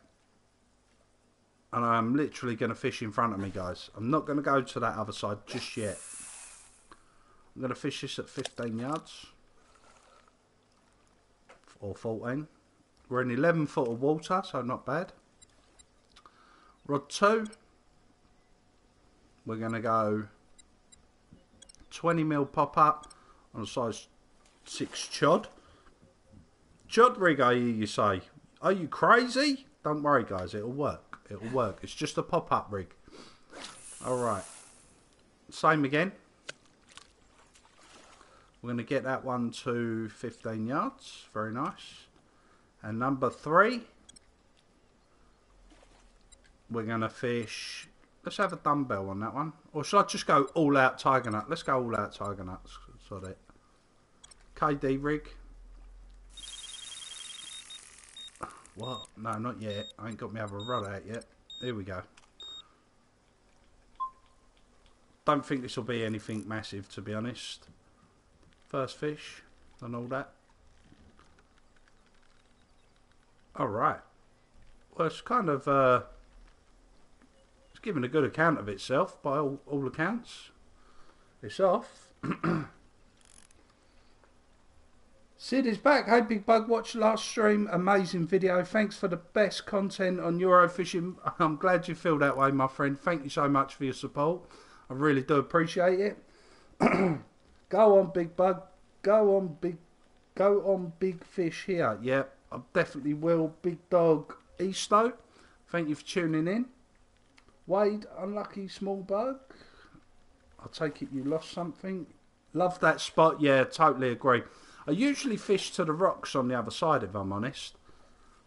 And I'm literally going to fish in front of me, guys. I'm not going to go to that other side just yet. I'm going to fish this at 15 yards. Or 14. We're in 11 foot of water, so not bad. Rod 2. We're going to go 20 mil pop up on a size 6 chod. Chod rig, I hear you say. Are you crazy? Don't worry, guys. It'll work. It'll work. It's just a pop up rig. Alright. Same again. We're going to get that one to 15 yards. Very nice. And number three, we're going to fish. Let's have a dumbbell on that one. Or should I just go all out tiger nut? Let's go all out tiger nuts. Sort it. KD rig. What? No, not yet. I ain't got me other rod out yet. Here we go. Don't think this will be anything massive, to be honest first fish and all that. Alright. Well, it's kind of, uh, it's giving a good account of itself by all, all accounts. It's off. Sid is back. Hey, Big Bug, watch last stream. Amazing video. Thanks for the best content on Eurofishing. I'm glad you feel that way, my friend. Thank you so much for your support. I really do appreciate it. Go on, big bug. Go on, big. Go on, big fish here. Yeah, I definitely will. Big dog Easto. Thank you for tuning in. Wade, unlucky small bug. I take it you lost something. Love that spot. Yeah, totally agree. I usually fish to the rocks on the other side, if I'm honest.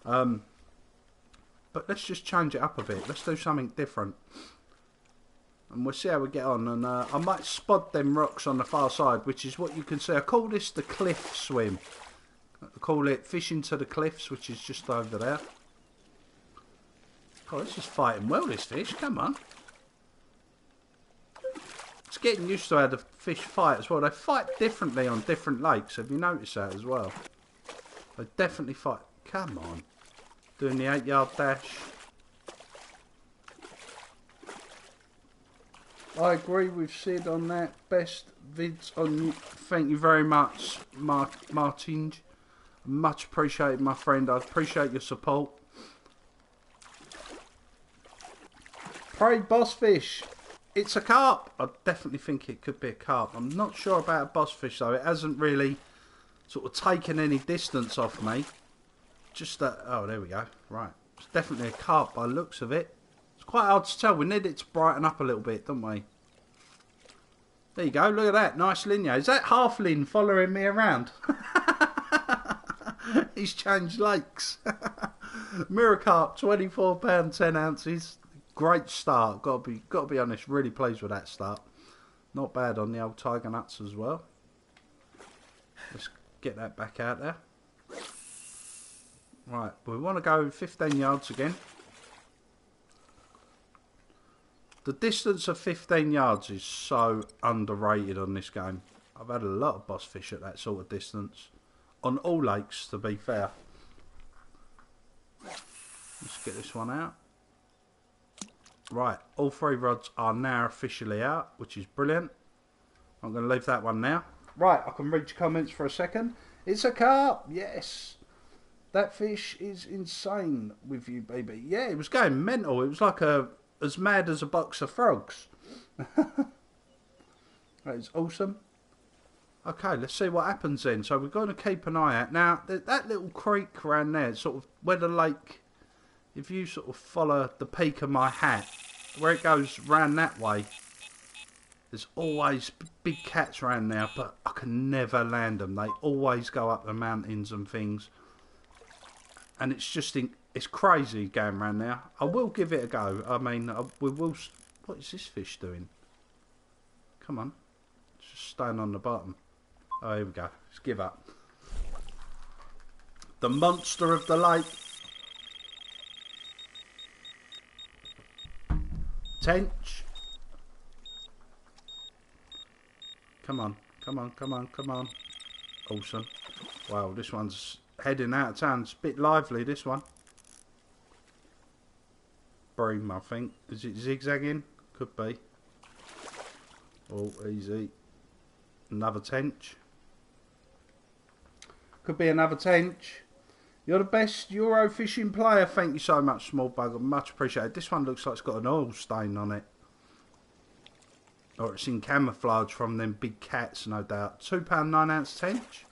Um, but let's just change it up a bit. Let's do something different and we'll see how we get on. And uh, I might spot them rocks on the far side, which is what you can see. I call this the cliff swim. I call it fishing to the cliffs, which is just over there. Oh, this is fighting well, this fish. Come on. It's getting used to how the fish fight as well. They fight differently on different lakes. Have you noticed that as well? They definitely fight. Come on. Doing the eight yard dash. I agree with Sid on that. Best vids on you. Thank you very much, Mart Martin. Much appreciated, my friend. I appreciate your support. Pray boss fish. It's a carp. I definitely think it could be a carp. I'm not sure about a boss fish though. It hasn't really sort of taken any distance off me. Just that. Oh, there we go. Right. It's definitely a carp by looks of it. Quite hard to tell. We need it to brighten up a little bit, don't we? There you go. Look at that. Nice linear. Is that Halfling following me around? He's changed lakes. Mirror carp, twenty-four pound ten ounces. Great start. Got to be, got to be honest. Really pleased with that start. Not bad on the old tiger nuts as well. Let's get that back out there. Right, we want to go 15 yards again. The distance of 15 yards is so underrated on this game. I've had a lot of boss fish at that sort of distance. on all lakes, to be fair. Let's get this one out. Right, all three rods are now officially out, which is brilliant. I'm going to leave that one now. Right, I can read your comments for a second. It's a carp, yes. That fish is insane with you, baby. Yeah, it was going mental. It was like a as mad as a box of frogs. that is awesome. Okay, let's see what happens then. So we're going to keep an eye out. Now, that little creek around there, sort of where the lake, if you sort of follow the peak of my hat, where it goes round that way, there's always big cats around there, but I can never land them. They always go up the mountains and things. And it's just, in, it's crazy going around there. I will give it a go. I mean, I, we will... What is this fish doing? Come on. It's just staying on the bottom. Oh, here we go. Let's give up. The monster of the lake. Tench. Come on. Come on, come on, come on. Awesome. Wow, this one's heading out of town. It's a bit lively, this one. Bream, I think. Is it zigzagging? Could be. Oh, easy. Another tench. Could be another tench. You're the best Euro fishing player. Thank you so much, Small Bug. Much appreciated. This one looks like it's got an oil stain on it. Or it's in camouflage from them big cats, no doubt. £2 9 ounce tench.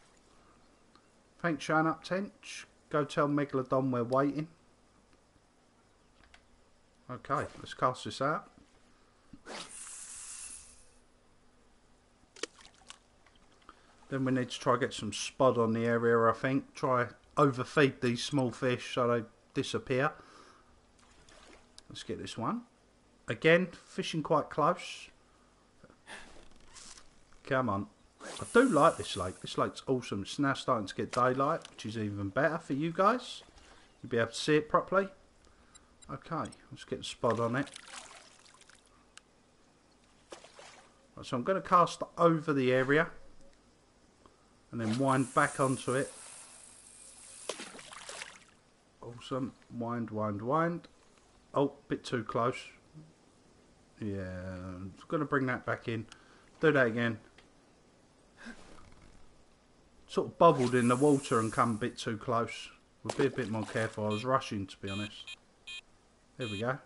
Thanks, showing up, tench. Go tell Megalodon we're waiting. Okay, let's cast this out. Then we need to try get some spod on the area, I think. Try overfeed these small fish so they disappear. Let's get this one. Again, fishing quite close. Come on. I do like this lake. This lake's awesome. It's now starting to get daylight, which is even better for you guys. You'll be able to see it properly. Okay, let's get the spot on it. So I'm going to cast over the area and then wind back onto it. Awesome. Wind, wind, wind. Oh, bit too close. Yeah, I'm going to bring that back in. Do that again. Sort of bubbled in the water and come a bit too close. We'll be a bit more careful. I was rushing, to be honest. There we go.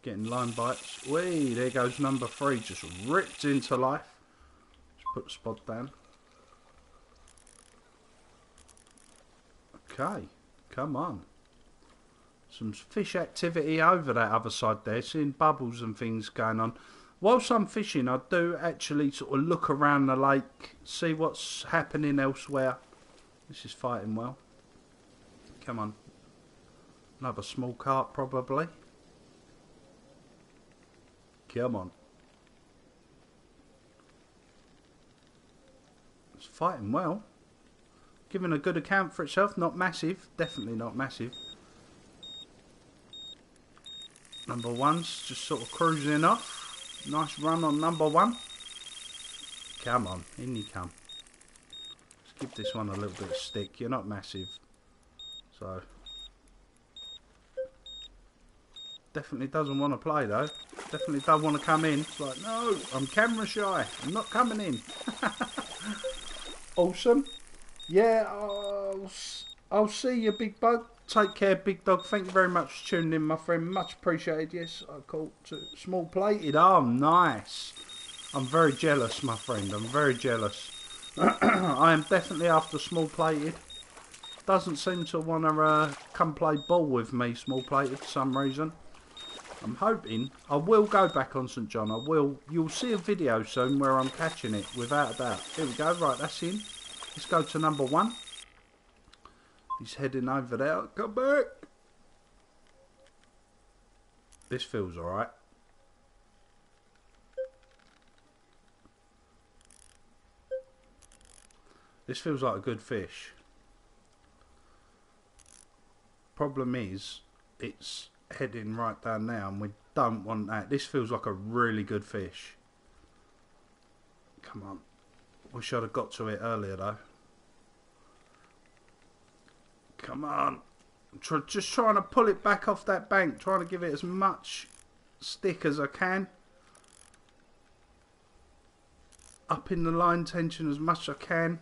Getting line bites. Whee, there goes number three. Just ripped into life Just put the spot down. Okay, come on. Some fish activity over that other side there, seeing bubbles and things going on. Whilst I'm fishing, I do actually sort of look around the lake, see what's happening elsewhere. This is fighting well. Come on. Another small carp probably. Come on. It's fighting well. Giving a good account for itself. Not massive. Definitely not massive. Number one's just sort of cruising off. Nice run on number one. Come on, in you come. Let's give this one a little bit of stick. You're not massive. So. Definitely doesn't want to play though. Definitely don't want to come in. It's like, no, I'm camera shy. I'm not coming in. awesome. Yeah, I'll, I'll see you, Big Bug. Take care, Big Dog. Thank you very much for tuning in, my friend. Much appreciated. Yes, I caught small plated. Oh, nice. I'm very jealous, my friend. I'm very jealous. I am definitely after small plated. Doesn't seem to want to uh, come play ball with me, small plated, for some reason. I'm hoping I will go back on St John. I will. You'll see a video soon where I'm catching it, without a doubt. Here we go. Right, that's in. Let's go to number one. He's heading over there. Come back. This feels alright. This feels like a good fish. Problem is, it's heading right down now and we don't want that. This feels like a really good fish. Come on. Wish I'd have got to it earlier though. Come on. Try, just trying to pull it back off that bank. Trying to give it as much stick as I can. Up in the line tension as much as I can.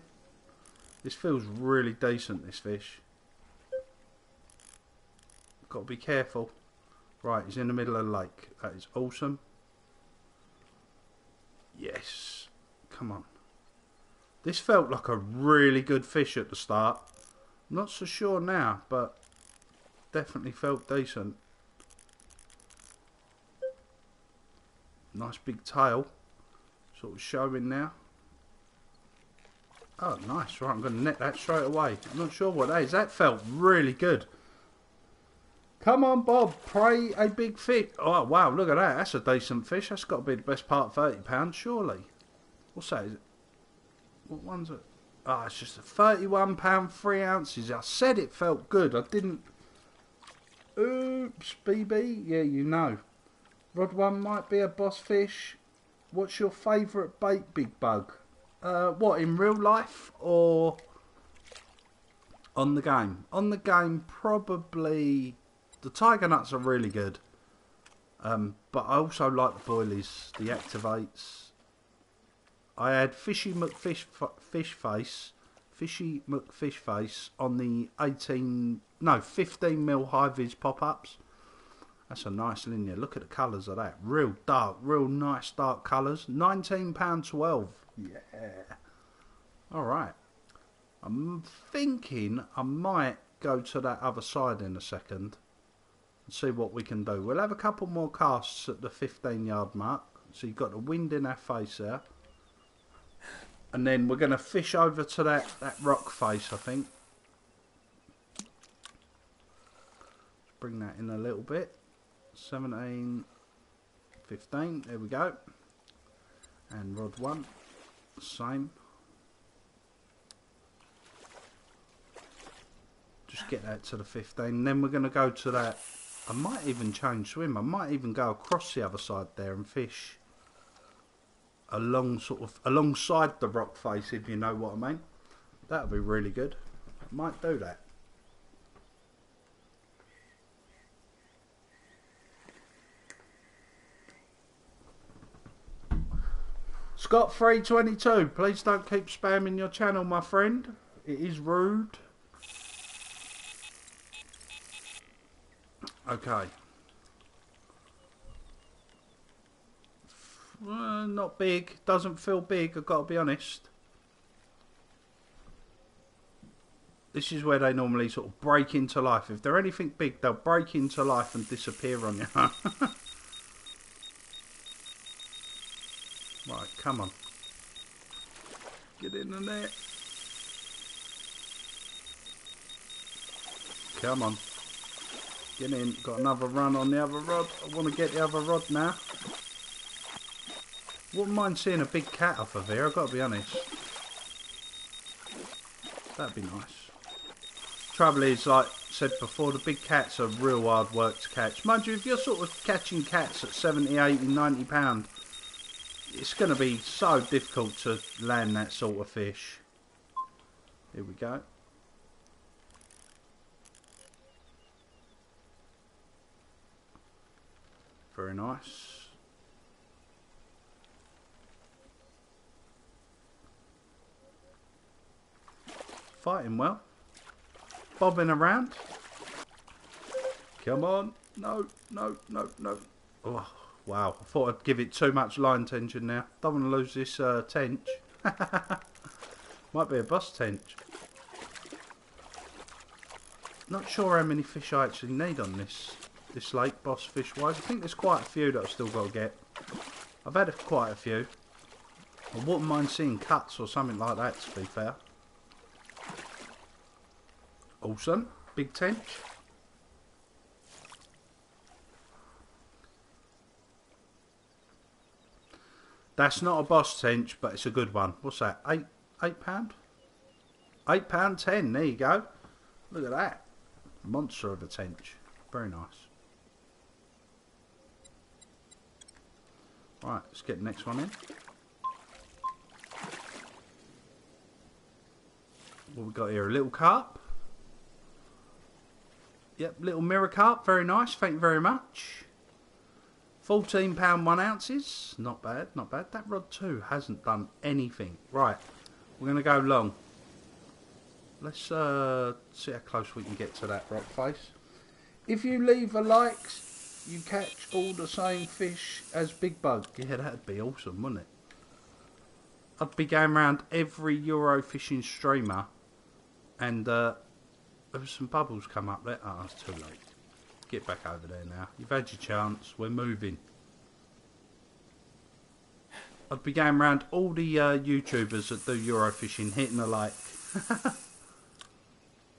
This feels really decent, this fish. Got to be careful. Right, he's in the middle of the lake. That is awesome. Yes. Come on. This felt like a really good fish at the start. Not so sure now, but definitely felt decent. Nice big tail. Sort of showing now. Oh, nice. Right, I'm going to net that straight away. I'm not sure what that is. That felt really good. Come on, Bob. Pray a big fish. Oh, wow. Look at that. That's a decent fish. That's got to be the best part of £30, surely. What's that? Is it? What one's it? Oh, it's just a £31, 3 ounces. I said it felt good. I didn't... Oops, BB. Yeah, you know. Rod 1 might be a boss fish. What's your favourite bait, Big Bug? Uh, what, in real life or on the game? On the game, probably... The tiger nuts are really good. Um, but I also like the boilies, the activates. I had Fishy McFish fish face, Fishy McFish face on the 18, no, 15 mil high vis pop ups. That's a nice linear. Look at the colours of that. Real dark, real nice dark colours. £19.12. Yeah. Alright. I'm thinking I might go to that other side in a second see what we can do. We'll have a couple more casts at the 15 yard mark. So you've got the wind in our face there. And then we're going to fish over to that, that rock face, I think. bring that in a little bit. 17, 15, there we go. And rod 1, same. Just get that to the 15. Then we're going to go to that. I might even change swim. I might even go across the other side there and fish along sort of alongside the rock face if you know what I mean. That would be really good. I might do that. Scott three twenty two. Please don't keep spamming your channel, my friend. It is rude. Okay. Uh, not big. Doesn't feel big, I've got to be honest. This is where they normally sort of break into life. If they're anything big, they'll break into life and disappear on you. right, come on. Get in the net. Come on. Get in. Got another run on the other rod. I want to get the other rod now. Wouldn't mind seeing a big cat off of here, I've got to be honest. That'd be nice. Trouble is, like said before, the big cats are real hard work to catch. Mind you, if you're sort of catching cats at 70, 80, 90 pound, it's going to be so difficult to land that sort of fish. Here we go. Very nice. Fighting well. Bobbing around. Come on. No, no, no, no. Oh, wow. I thought I'd give it too much line tension now. Don't want to lose this uh, tench. Might be a boss tench. Not sure how many fish I actually need on this this lake, boss fish wise. I think there's quite a few that I've still got to get. I've had quite a few. I wouldn't mind seeing cuts or something like that to be fair. Awesome. Big tench. That's not a boss tench, but it's a good one. What's that? Eight eight pound? Eight pound ten. There you go. Look at that. Monster of a tench. Very nice. Right, let's get the next one in. What we got here? A little carp. Yep, little mirror carp. Very nice. Thank you very much. Fourteen pound one ounces. Not bad. Not bad. That rod too hasn't done anything. Right. We're gonna go long. Let's uh, see how close we can get to that rock face. If you leave a like, you catch all the same fish as Big Bug. Yeah, that'd be awesome, wouldn't it? I'd be going around every Euro fishing streamer and uh, there was some bubbles come up there. Oh, it's too late. Get back over there now. You've had your chance. We're moving. I'd be going around all the uh, YouTubers that do Eurofishing, hitting the like.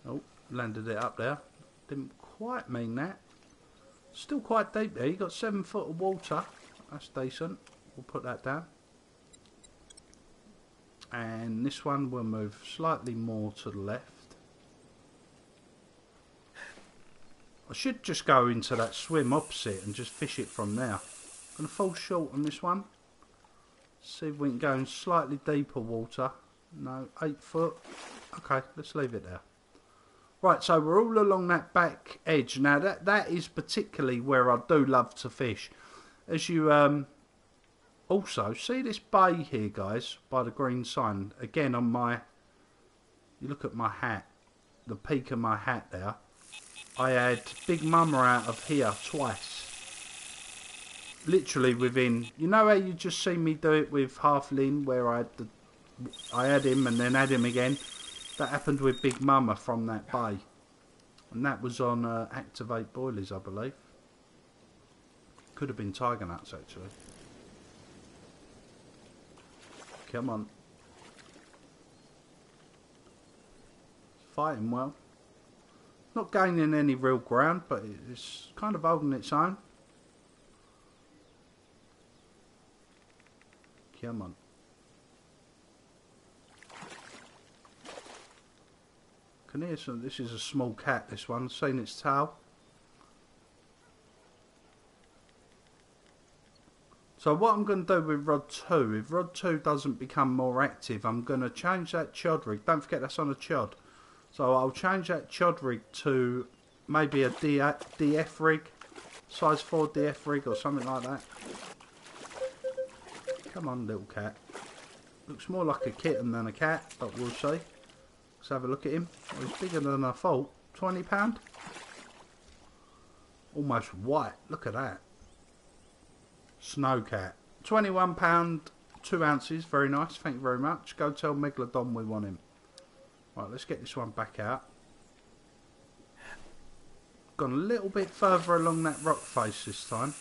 oh, landed it up there. Didn't quite mean that. Still quite deep there. You've got seven foot of water. That's decent. We'll put that down. And this one will move slightly more to the left. I should just go into that swim opposite and just fish it from there. I'm going to fall short on this one. See if we can go in slightly deeper water. No, 8 foot. Okay, let's leave it there. Right, so we're all along that back edge. Now, that, that is particularly where I do love to fish. As you um, also see this bay here, guys, by the green sign. Again, on my... You look at my hat. The peak of my hat there. I had Big Mama out of here twice. Literally within, you know how you just see me do it with Halfling, where I had the, I had him and then had him again. That happened with Big Mama from that bay, and that was on uh, Activate Boilies, I believe. Could have been Tiger Nuts actually. Come on. Fighting well. Not gaining any real ground, but it's kind of holding its own. Come on. Can hear some. This is a small cat. This one, seen its tail. So what I'm going to do with rod 2, if rod 2 doesn't become more active, I'm going to change that chod rig. Don't forget that's on a chod. So I'll change that chod rig to maybe a DF rig, size 4 DF rig or something like that. Come on little cat. Looks more like a kitten than a cat, but we'll see. Let's have a look at him. He's bigger than I thought. £20? Almost white. Look at that. Snow cat. £21, 2 ounces. Very nice. Thank you very much. Go tell Megalodon we want him. Right, let's get this one back out. Gone a little bit further along that rock face this time.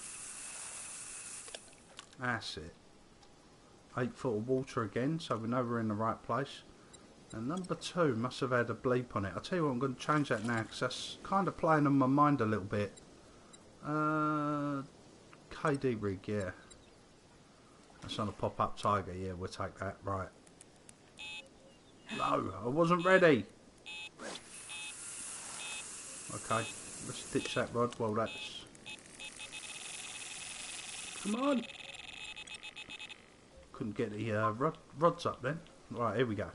That's it. Eight foot of water again, so we know we're in the right place. And number two must have had a bleep on it. I'll tell you what, I'm going to change that now because that's kind of playing on my mind a little bit. Uh, KD rig, yeah. That's on a pop-up tiger, yeah, we'll take that, right. No, I wasn't ready. Okay, let's ditch that rod. Well, that's... Come on. Couldn't get the uh, rod, rods up then. Right, here we go.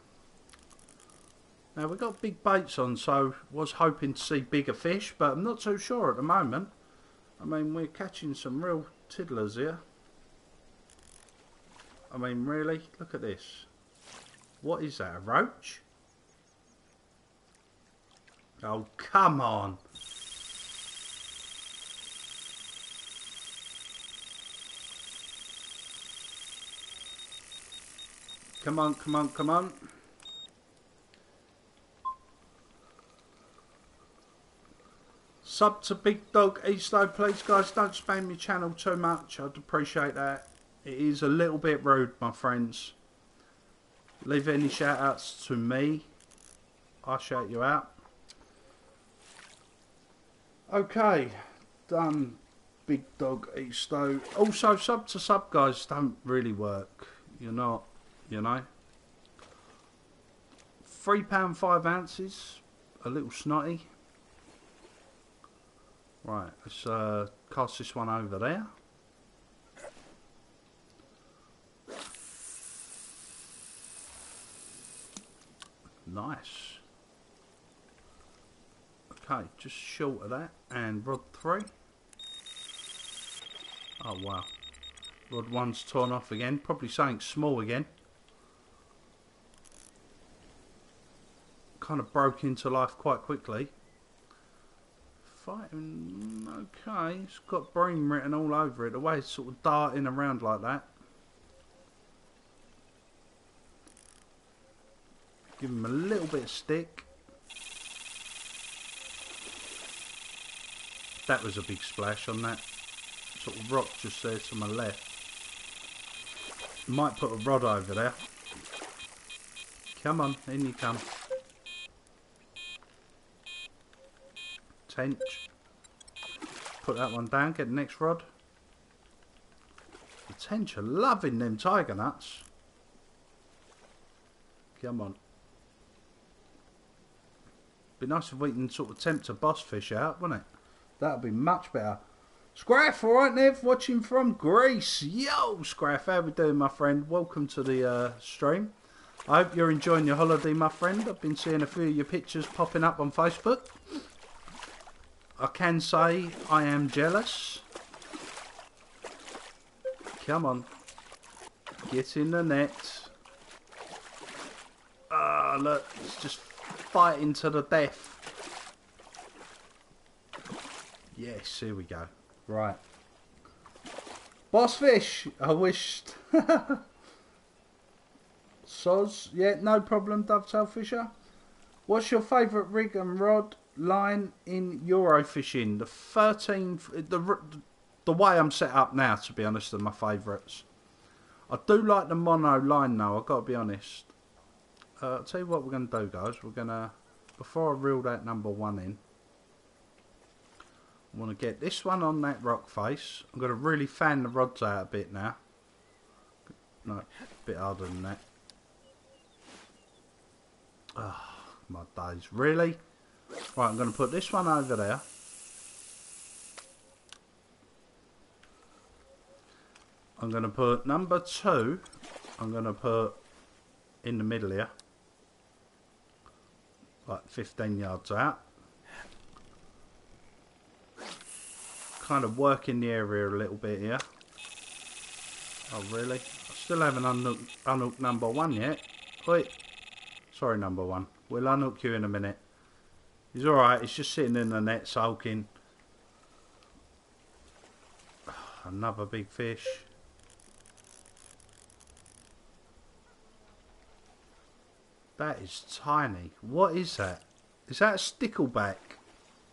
Now we've got big baits on, so was hoping to see bigger fish, but I'm not so sure at the moment. I mean, we're catching some real tiddlers here. I mean, really? Look at this. What is that, a roach? Oh, come on. Come on, come on, come on. Sub to Big Dog Easto, please guys. Don't spam your channel too much. I'd appreciate that. It is a little bit rude, my friends. Leave any shout outs to me. I'll shout you out. Okay, done. Big dog Easto. Also, sub to sub guys don't really work. You're not, you know. Three pound five ounces. A little snotty. Right, let's uh, cast this one over there. Nice. Okay, just short of that. And rod three. Oh, wow. Rod one's torn off again. Probably something small again. Kind of broke into life quite quickly. Fighting, mm, okay. It's got bream written all over it. The way it's sort of darting around like that. Give him a little bit of stick. That was a big splash on that sort of rock just there to my left. Might put a rod over there. Come on, in you come. Put that one down, get the next rod. The tench are loving them tiger nuts. Come on. Be nice if we can sort of tempt a boss fish out, wouldn't it? That would be much better. Scraff, alright Nev, watching from Greece. Yo, Scraff, how we doing my friend? Welcome to the uh, stream. I hope you're enjoying your holiday my friend. I've been seeing a few of your pictures popping up on Facebook. I can say I am jealous. Come on. Get in the net. Ah, look, it's just fighting to the death. Yes, here we go. Right. Boss fish, I wished. Soz, yeah, no problem, Dovetail Fisher. What's your favourite rig and rod line in Euro fishing? The 13, the, the way I'm set up now, to be honest, are my favourites. I do like the mono line though, I've got to be honest. Uh, I'll tell you what we're going to do, guys. We're going to, before I reel that number one in, I want to get this one on that rock face. I'm going to really fan the rods out a bit now. No, a bit harder than that. Oh, my days. Really? Right, I'm going to put this one over there. I'm going to put number two, I'm going to put in the middle here like 15 yards out. Kind of working the area a little bit here. Oh really? I still haven't unhooked, unhooked number one yet. Wait. Sorry number one. We'll unhook you in a minute. He's alright, he's just sitting in the net soaking. Another big fish. That is tiny. What is that? Is that a stickleback?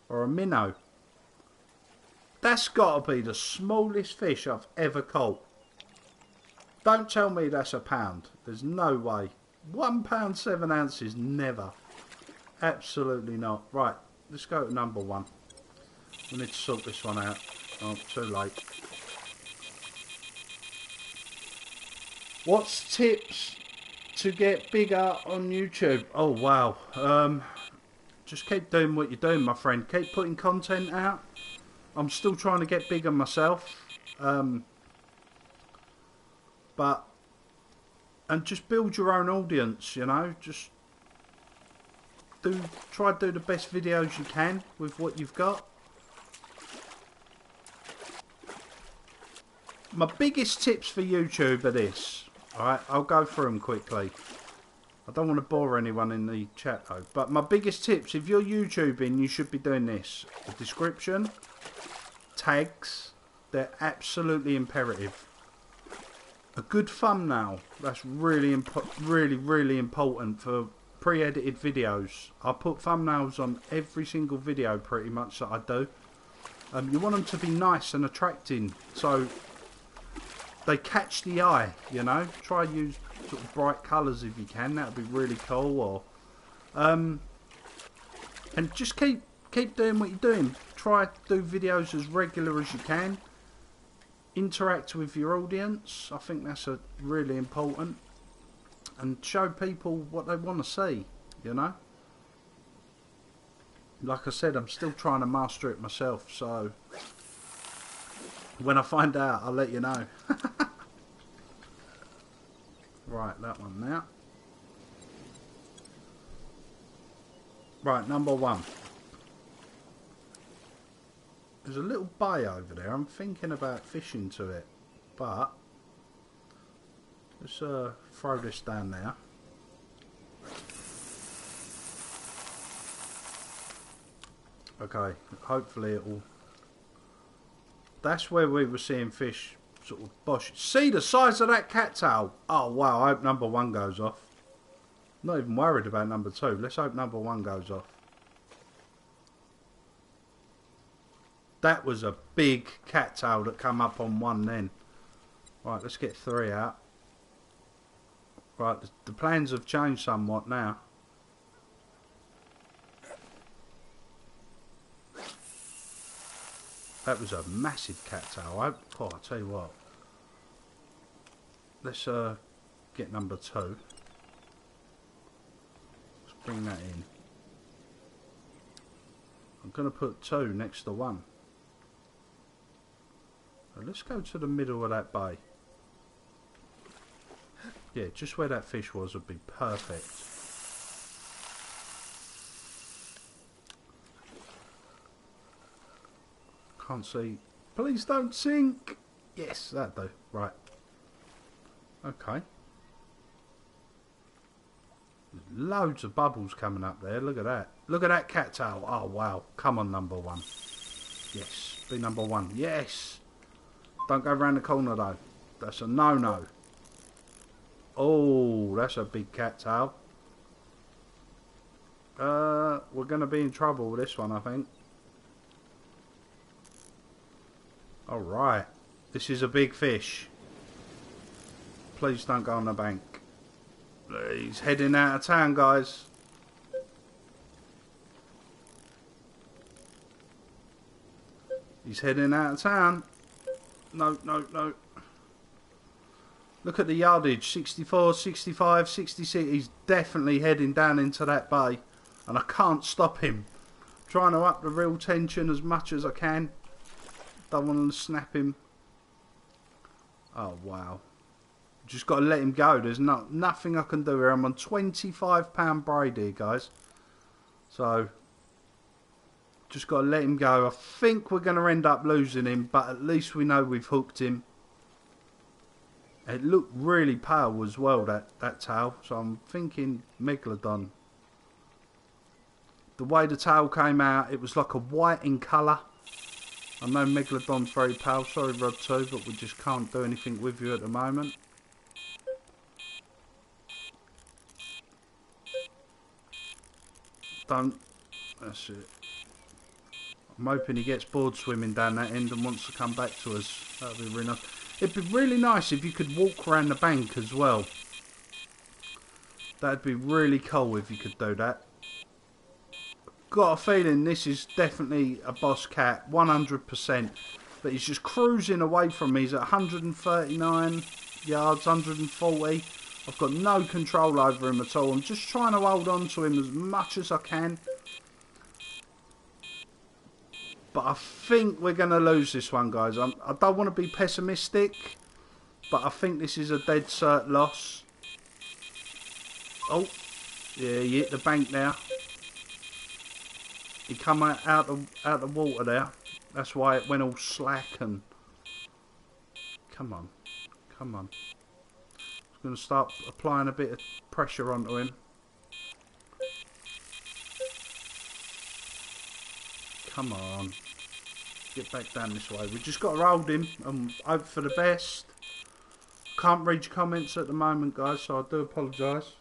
Or a minnow? That's got to be the smallest fish I've ever caught. Don't tell me that's a pound. There's no way. One pound seven ounces, never. Absolutely not. Right, let's go to number one. We need to sort this one out. Oh, too late. What's tips to get bigger on YouTube? Oh wow. Um, just keep doing what you're doing, my friend. Keep putting content out. I'm still trying to get bigger myself. Um, but and just build your own audience, you know. Just do try to do the best videos you can with what you've got. My biggest tips for YouTube are this. Alright, I'll go through them quickly. I don't want to bore anyone in the chat though. But my biggest tips, if you're YouTubing, you should be doing this. The description, tags, they're absolutely imperative. A good thumbnail, that's really, really, really important for pre-edited videos. I put thumbnails on every single video pretty much that I do. Um, you want them to be nice and attracting. So they catch the eye, you know. Try use sort of bright colours if you can. That would be really cool. Or, um, and just keep keep doing what you're doing. Try to do videos as regular as you can. Interact with your audience. I think that's a really important. And show people what they want to see. You know. Like I said, I'm still trying to master it myself. So when I find out, I'll let you know. right, that one now. Right, number one. There's a little bay over there. I'm thinking about fishing to it, but let's uh, throw this down there. Okay, hopefully it will. That's where we were seeing fish sort of bosh. See the size of that cattail? Oh wow, I hope number one goes off. Not even worried about number two. Let's hope number one goes off. That was a big cattail that come up on one then. Right, let's get three out. Right, the, plans have changed somewhat now. That was a massive cattail. I, oh, I'll tell you what. Let's uh, get number two. Let's bring that in. I'm going to put two next to one. Let's go to the middle of that bay. Yeah, just where that fish was would be perfect. Can't see. Please don't sink. Yes, that though. Right. Okay. loads of bubbles coming up there. Look at that. Look at that cattail. Oh, wow. Come on, number one. Yes. Be number one. Yes. Don't go around the corner, though. That's a no-no. Oh, that's a big cattail. Uh, we're going to be in trouble with this one, I think. Alright. This is a big fish. Please don't go on the bank. He's heading out of town, guys. He's heading out of town. No, no, no. Look at the yardage. 64, 65, 66. He's definitely heading down into that bay. And I can't stop him. trying to up the reel tension as much as I can. Don't want to snap him. Oh, wow. Just got to let him go. There's no, nothing I can do here. I'm on £25 braid here, guys. So, just got to let him go. I think we're going to end up losing him, but at least we know we've hooked him. It looked really pale as well, that, that tail. So I'm thinking Megalodon. The way the tail came out, it was like a white in colour. I know Megalodon's very pale, sorry Rod 2, but we just can't do anything with you at the moment. Don't. That's it. I'm hoping he gets bored swimming down that end and wants to come back to us. That would be really nice. It'd be really nice if you could walk around the bank as well. That'd be really cool if you could do that got a feeling this is definitely a boss cat, 100%. But he's just cruising away from me. He's at 139 yards, 140. I've got no control over him at all. I'm just trying to hold on to him as much as I can. But I think we're going to lose this one, guys. I'm, I do not want to be pessimistic, but I think this is a dead cert loss. Oh, yeah, you hit the bank now. He come out, out the out the water there. That's why it went all slack and. Come on, come on. I'm going to start applying a bit of pressure onto him. Come on. Get back down this way. We just got to hold him and hope for the best. Can't read comments at the moment, guys, so I do apologise.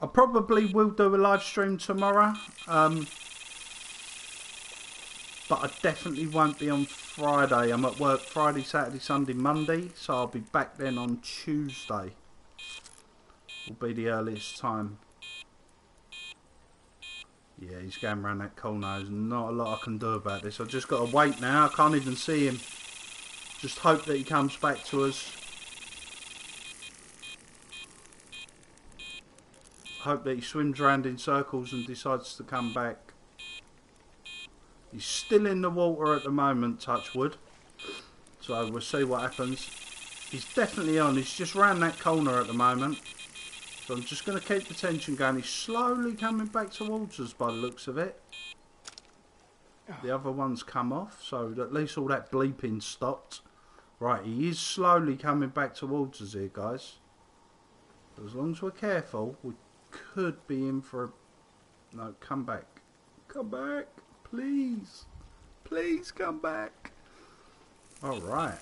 I probably will do a live stream tomorrow. Um, but I definitely won't be on Friday. I'm at work Friday, Saturday, Sunday, Monday. So I'll be back then on Tuesday. Will be the earliest time. Yeah, he's going around that corner. There's not a lot I can do about this. I've just got to wait now. I can't even see him. Just hope that he comes back to us. hope that he swims around in circles and decides to come back. He's still in the water at the moment, Touchwood. So we'll see what happens. He's definitely on. He's just round that corner at the moment. So I'm just going to keep the tension going. He's slowly coming back towards us by the looks of it. The other one's come off, so at least all that bleeping stopped. Right, he is slowly coming back towards us here, guys. As long as we're careful, we could be in for a... No, come back. Come back, please. Please come back. Alright.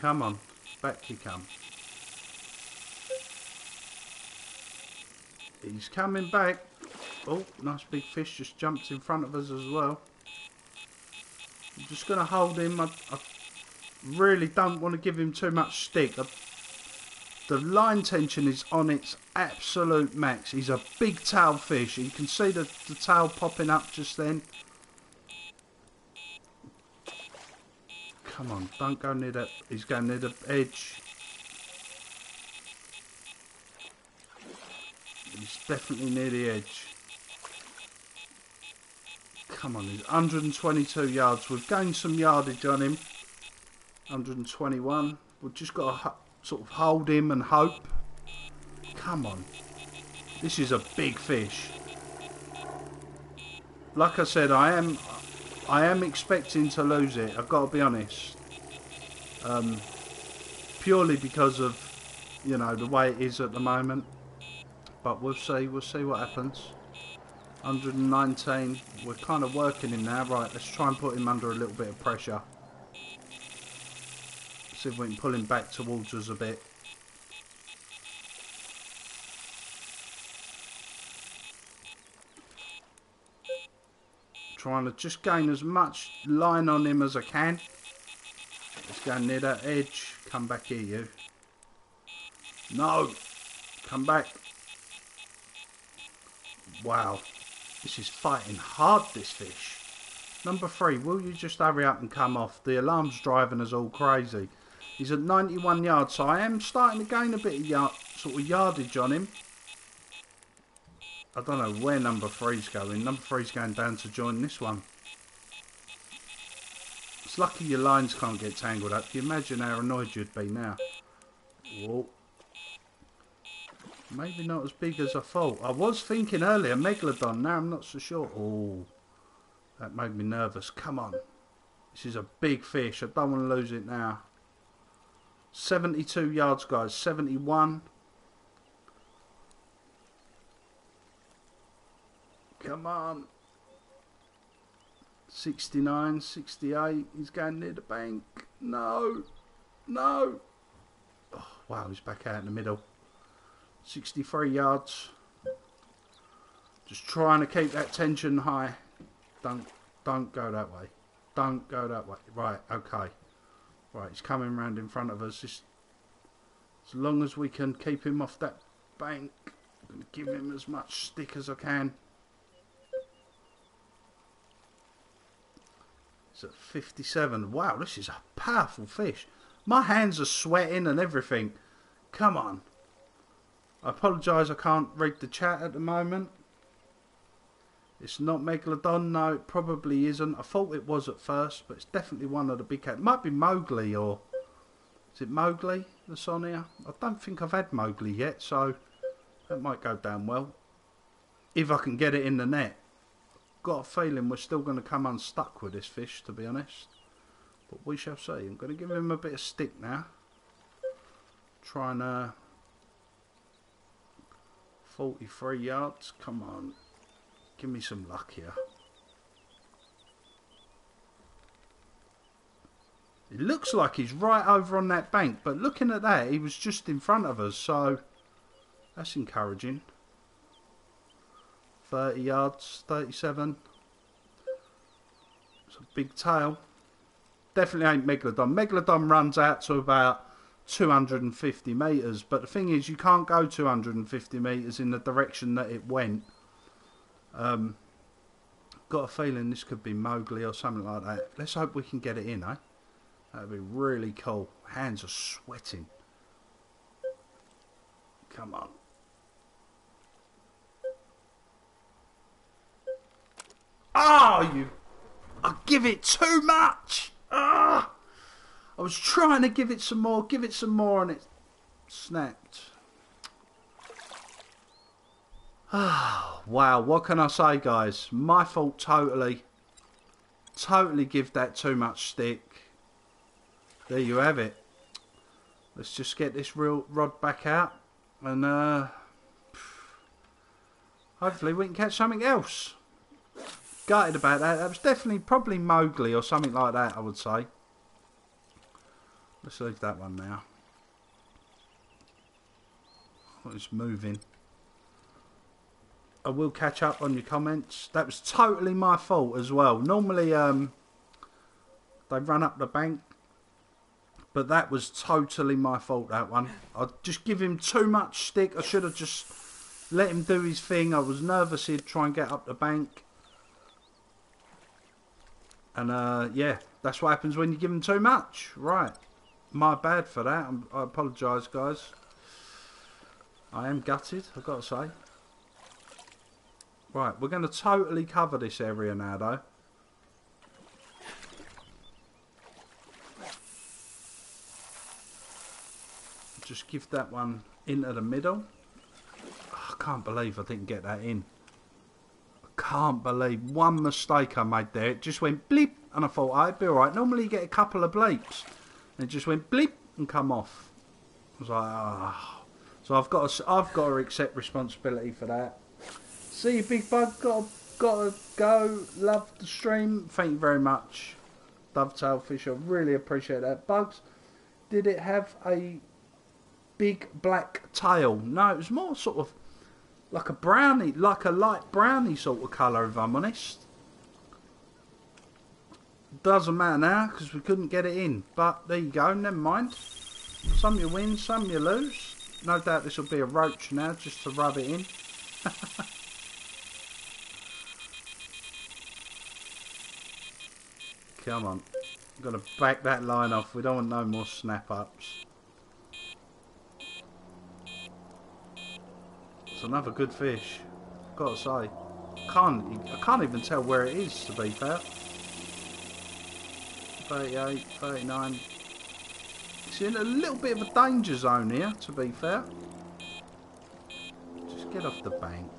Come on, back you come. He's coming back. Oh, nice big fish just jumped in front of us as well. I'm just going to hold him. I, I, really don't want to give him too much stick. I, the line tension is on its absolute max. He's a big tail fish. You can see the, the tail popping up just then. Come on, don't go near that. He's going near the edge. He's definitely near the edge. Come on, he's 122 yards. We've gained some yardage on him. 121. We've just got to sort of hold him and hope. Come on. This is a big fish. Like I said, I am I am expecting to lose it. I've got to be honest. Um, purely because of you know the way it is at the moment. But we'll see. We'll see what happens. 119. We're kind of working him now. Right, let's try and put him under a little bit of pressure. See if we can pull him back towards us a bit. Trying to just gain as much line on him as I can. Let's go near that edge. Come back here, you. No! Come back. Wow. This is fighting hard, this fish. Number three, will you just hurry up and come off? The alarm's driving us all crazy. He's at 91 yards, so I am starting to gain a bit of sort of yardage on him. I don't know where number three's going. Number three's going down to join this one. It's lucky your lines can't get tangled up. Can you imagine how annoyed you'd be now? Whoa. Maybe not as big as I thought. I was thinking earlier Megalodon. Now I'm not so sure. Oh, that made me nervous. Come on. This is a big fish. I don't want to lose it now. 72 yards, guys. 71. Come on. 69, 68. He's going near the bank. No. No. Oh, wow, he's back out in the middle. 63 yards. Just trying to keep that tension high. Don't don't go that way. Don't go that way. Right, okay. Right, he's coming round in front of us. Just as long as we can keep him off that bank, I'm give him as much stick as I can. It's at 57. Wow, this is a powerful fish. My hands are sweating and everything. Come on. I apologise I can't read the chat at the moment. It's not Megalodon, no, it probably isn't. I thought it was at first, but it's definitely one of the big cats. It might be Mowgli or... Is it Mowgli the on here? I don't think I've had Mowgli yet, so that might go down well. If I can get it in the net got a feeling we're still going to come unstuck with this fish, to be honest. But we shall see. I'm going to give him a bit of stick now. Try and... Uh, 43 yards. Come on. Give me some luck here. It looks like he's right over on that bank, but looking at that, he was just in front of us, so that's encouraging. 30 yards, 37. It's a big tail. Definitely ain't Megalodon. Megalodon runs out to about 250 metres, but the thing is, you can't go 250 metres in the direction that it went. Um, got a feeling this could be Mowgli or something like that. Let's hope we can get it in, eh? That'd be really cool. Hands are sweating. Come on. Oh, you. I give it too much. Oh. I was trying to give it some more, give it some more, and it snapped. Ah, wow, what can I say, guys? My fault totally. Totally give that too much stick. There you have it. Let's just get this real rod back out and uh, hopefully we can catch something else. Gutted about that. That was definitely probably Mowgli or something like that, I would say. Let's leave that one now. Oh, it's moving. I will catch up on your comments. That was totally my fault as well. Normally, um, they run up the bank but that was totally my fault, that one. I just give him too much stick. I should have just let him do his thing. I was nervous he'd try and get up the bank. And uh, yeah, that's what happens when you give them too much. Right. My bad for that. I'm, I apologise, guys. I am gutted, I've got to say. Right, we're going to totally cover this area now, though. just give that one into the middle. Oh, I can't believe I didn't get that in. Can't believe one mistake I made there. It just went bleep and I thought I'd be alright. Normally you get a couple of bleeps. And it just went bleep and come off. I was like. Oh. So I've got to, I've got to accept responsibility for that. See you, Big Bug. Got to, got to go. Love the stream. Thank you very much. Dovetail Fish. I really appreciate that. Bugs, did it have a big black tail. No, it was more sort of like a brownie, like a light brownie sort of colour, if I'm honest. Doesn't matter now because we couldn't get it in. But there you go, never mind. Some you win, some you lose. No doubt this will be a roach now just to rub it in. Come on. I've got to back that line off. We don't want no more snap Another good fish. Gotta say. Can't I can't even tell where it is to be fair. 38, 39. It's in a little bit of a danger zone here, to be fair. Just get off the bank.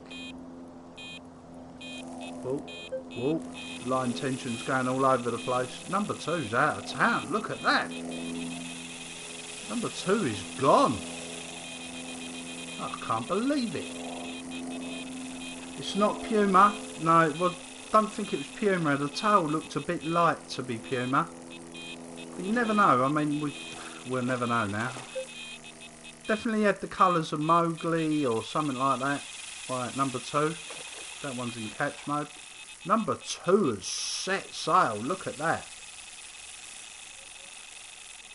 Whoa, whoa. Line tension's going all over the place. Number two's out of town. Look at that. Number two is gone. I can't believe it. It's not Puma. No, well, don't think it was Puma. The tail looked a bit light to be Puma. But you never know. I mean, we, we'll never know now. Definitely had the colours of Mowgli or something like that. Right, number two. That one's in catch mode. Number two has set sail. Look at that.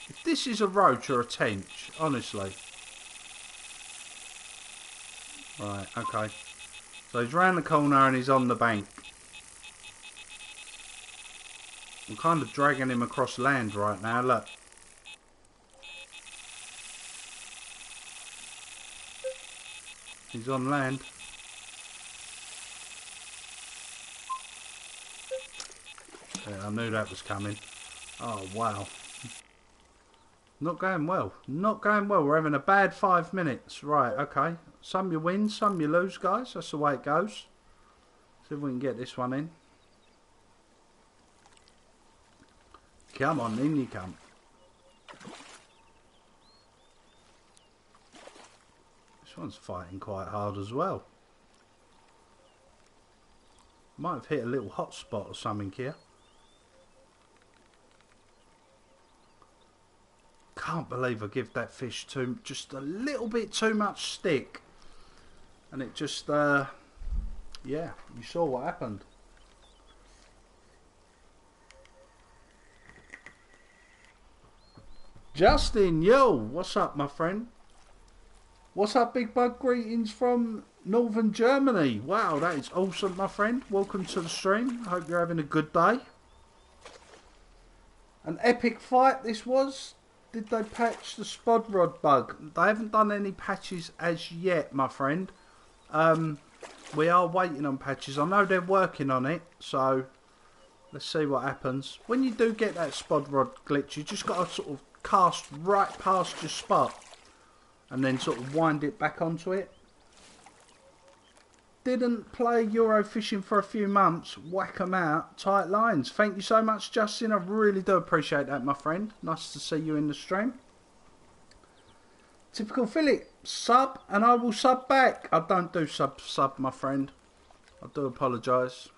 If this is a roach or a tench, honestly, Right, okay. So he's round the corner and he's on the bank. I'm kind of dragging him across land right now, look. He's on land. Yeah, I knew that was coming. Oh, wow. Not going well. Not going well. We're having a bad five minutes. Right, okay. Some you win, some you lose, guys. That's the way it goes. See if we can get this one in. Come on, in you come. This one's fighting quite hard as well. Might have hit a little hot spot or something here. Can't believe I give that fish too just a little bit too much stick. And it just uh, yeah you saw what happened. Justin yo what's up my friend? What's up big bug? Greetings from northern Germany. Wow that is awesome my friend. Welcome to the stream. I hope you're having a good day. An epic fight this was did they patch the spod rod bug? They haven't done any patches as yet, my friend. Um, we are waiting on patches. I know they're working on it, so Let's see what happens. When you do get that spod rod glitch, you just got to sort of cast right past your spot and then sort of wind it back onto it. Didn't play Euro fishing for a few months. Whack 'em out. Tight lines. Thank you so much, Justin. I really do appreciate that, my friend. Nice to see you in the stream. Typical Philip. Sub and I will sub back. I don't do sub sub, my friend. I do apologise.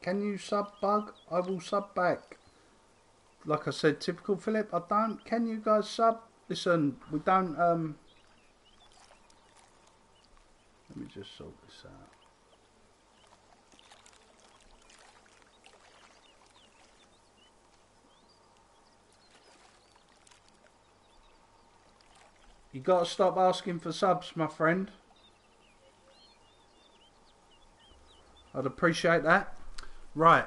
Can you sub bug? I will sub back. Like I said, typical Philip. I don't. Can you guys sub? Listen, we don't. Um. Let me just sort this out. You got to stop asking for subs, my friend. I'd appreciate that. Right.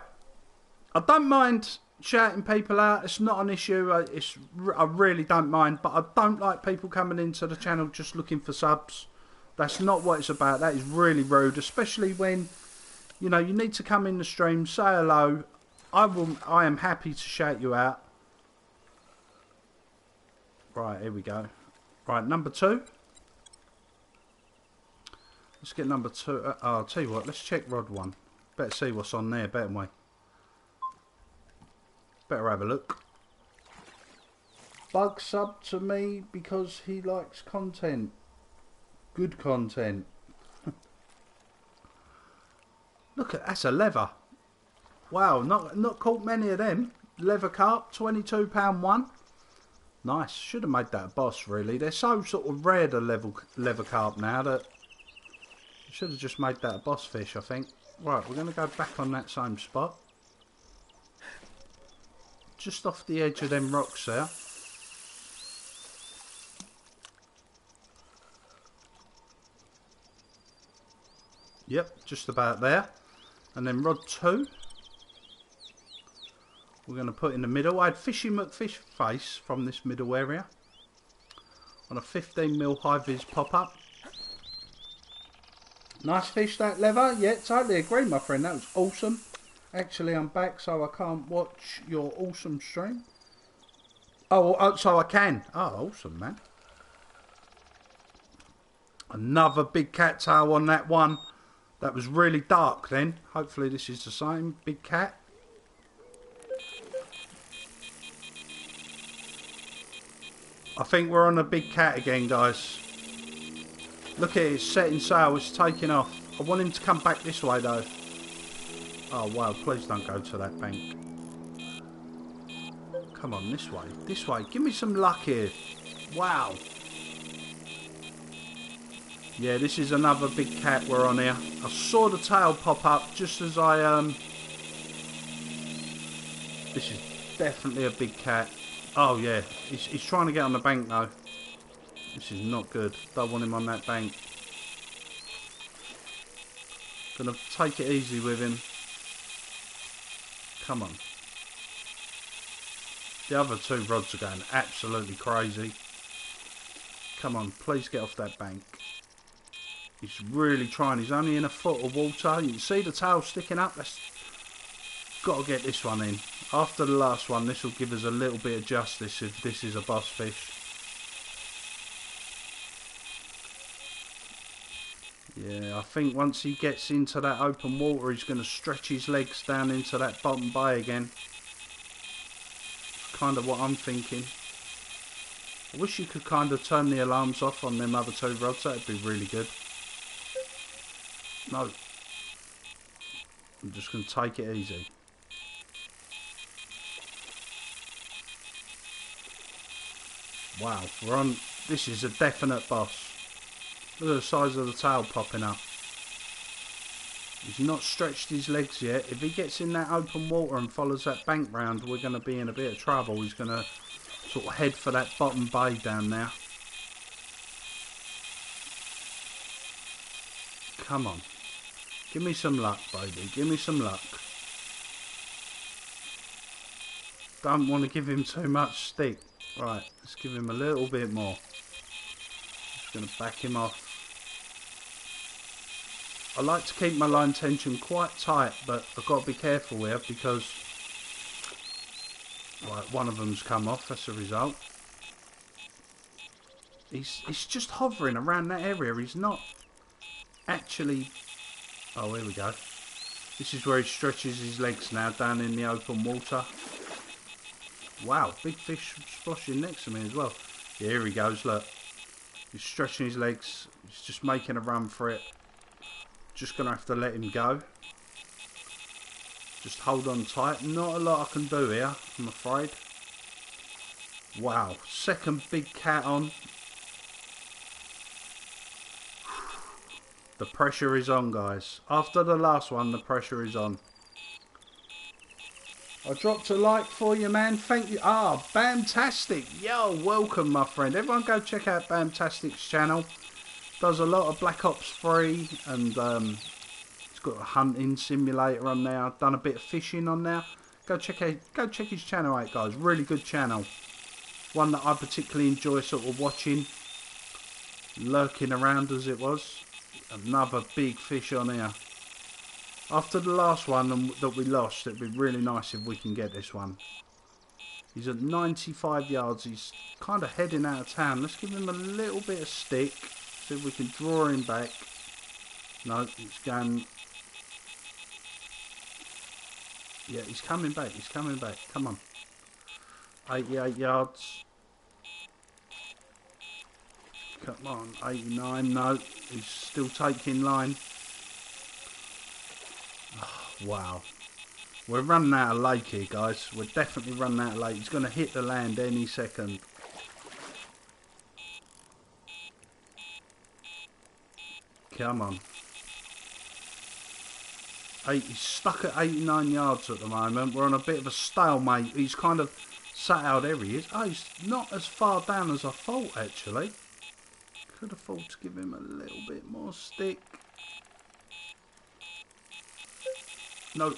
I don't mind shouting people out. It's not an issue. It's I really don't mind, but I don't like people coming into the channel just looking for subs. That's not what it's about. That is really rude, especially when you know you need to come in the stream, say hello. I will. I am happy to shout you out. Right, here we go. Right, number two. Let's get number two. Uh, oh, I'll tell you what, let's check rod one. Better see what's on there, better we? Better have a look. Bug sub to me because he likes content. Good content. look at that's a leather. Wow, not not caught many of them. Leather carp, twenty-two pound one. Nice. Should have made that a boss, really. They're so sort of rare, the level, leather carp now, that... Should have just made that a boss fish, I think. Right, we're going to go back on that same spot. Just off the edge of them rocks there. Yep, just about there. And then rod two we're going to put in the middle. I had Fishy McFish face from this middle area on a 15mm high-vis pop-up. Nice fish that leather. Yeah, totally agree, my friend. That was awesome. Actually, I'm back, so I can't watch your awesome stream. Oh, oh so I can. Oh, awesome, man. Another big cattail on that one. That was really dark then. Hopefully this is the same. Big cat. I think we're on a big cat again, guys. Look at it, it's setting sail, it's taking off. I want him to come back this way, though. Oh, wow, please don't go to that bank. Come on, this way, this way. Give me some luck here. Wow. Yeah, this is another big cat we're on here. I saw the tail pop up just as I, um... This is definitely a big cat. Oh yeah, he's, he's trying to get on the bank though. This is not good. Don't want him on that bank. Gonna take it easy with him. Come on. The other two rods are going absolutely crazy. Come on, please get off that bank. He's really trying. He's only in a foot of water. You can see the tail sticking up. That's got to get this one in. After the last one, this will give us a little bit of justice if this is a boss fish. Yeah, I think once he gets into that open water, he's going to stretch his legs down into that bottom bay again. kind of what I'm thinking. I wish you could kind of turn the alarms off on them other two rods. That'd be really good. No. I'm just going to take it easy. Wow, we're on. This is a definite boss. Look at the size of the tail popping up. He's not stretched his legs yet. If he gets in that open water and follows that bank round, we're going to be in a bit of trouble. He's going to sort of head for that bottom bay down there. Come on. Give me some luck, baby. Give me some luck. Don't want to give him too much stick. Right, let's give him a little bit more. Just going to back him off. I like to keep my line tension quite tight, but I've got to be careful here because right, one of them's come off. That's a result. He's he's just hovering around that area. He's not actually. Oh, here we go. This is where he stretches his legs now down in the open water. Wow, big fish splashing next to me as well. Yeah, here he goes, look. He's stretching his legs. He's just making a run for it. Just going to have to let him go. Just hold on tight. Not a lot I can do here, I'm afraid. Wow, second big cat on. The pressure is on, guys. After the last one, the pressure is on. I dropped a like for you, man. Thank you. Ah, Bamtastic. Yo, welcome, my friend. Everyone go check out Bamtastic's channel. Does a lot of Black Ops 3 and um, it's got a hunting simulator on there. Done a bit of fishing on there. Go check out, go check his channel out, guys. Really good channel. One that I particularly enjoy sort of watching. Lurking around as it was. Another big fish on here. After the last one that we lost, it'd be really nice if we can get this one. He's at 95 yards. He's kind of heading out of town. Let's give him a little bit of stick. See if we can draw him back. No, he's going... Yeah, he's coming back. He's coming back. Come on. 88 yards. Come on, 89. No, he's still taking line. Oh, wow. We're running out of lake here, guys. We're definitely running out of lake. He's going to hit the land any second. Come on. Eight, he's stuck at 89 yards at the moment. We're on a bit of a stalemate. He's kind of sat out there he is. Oh, he's not as far down as I thought, actually. Could afford to give him a little bit more stick. No,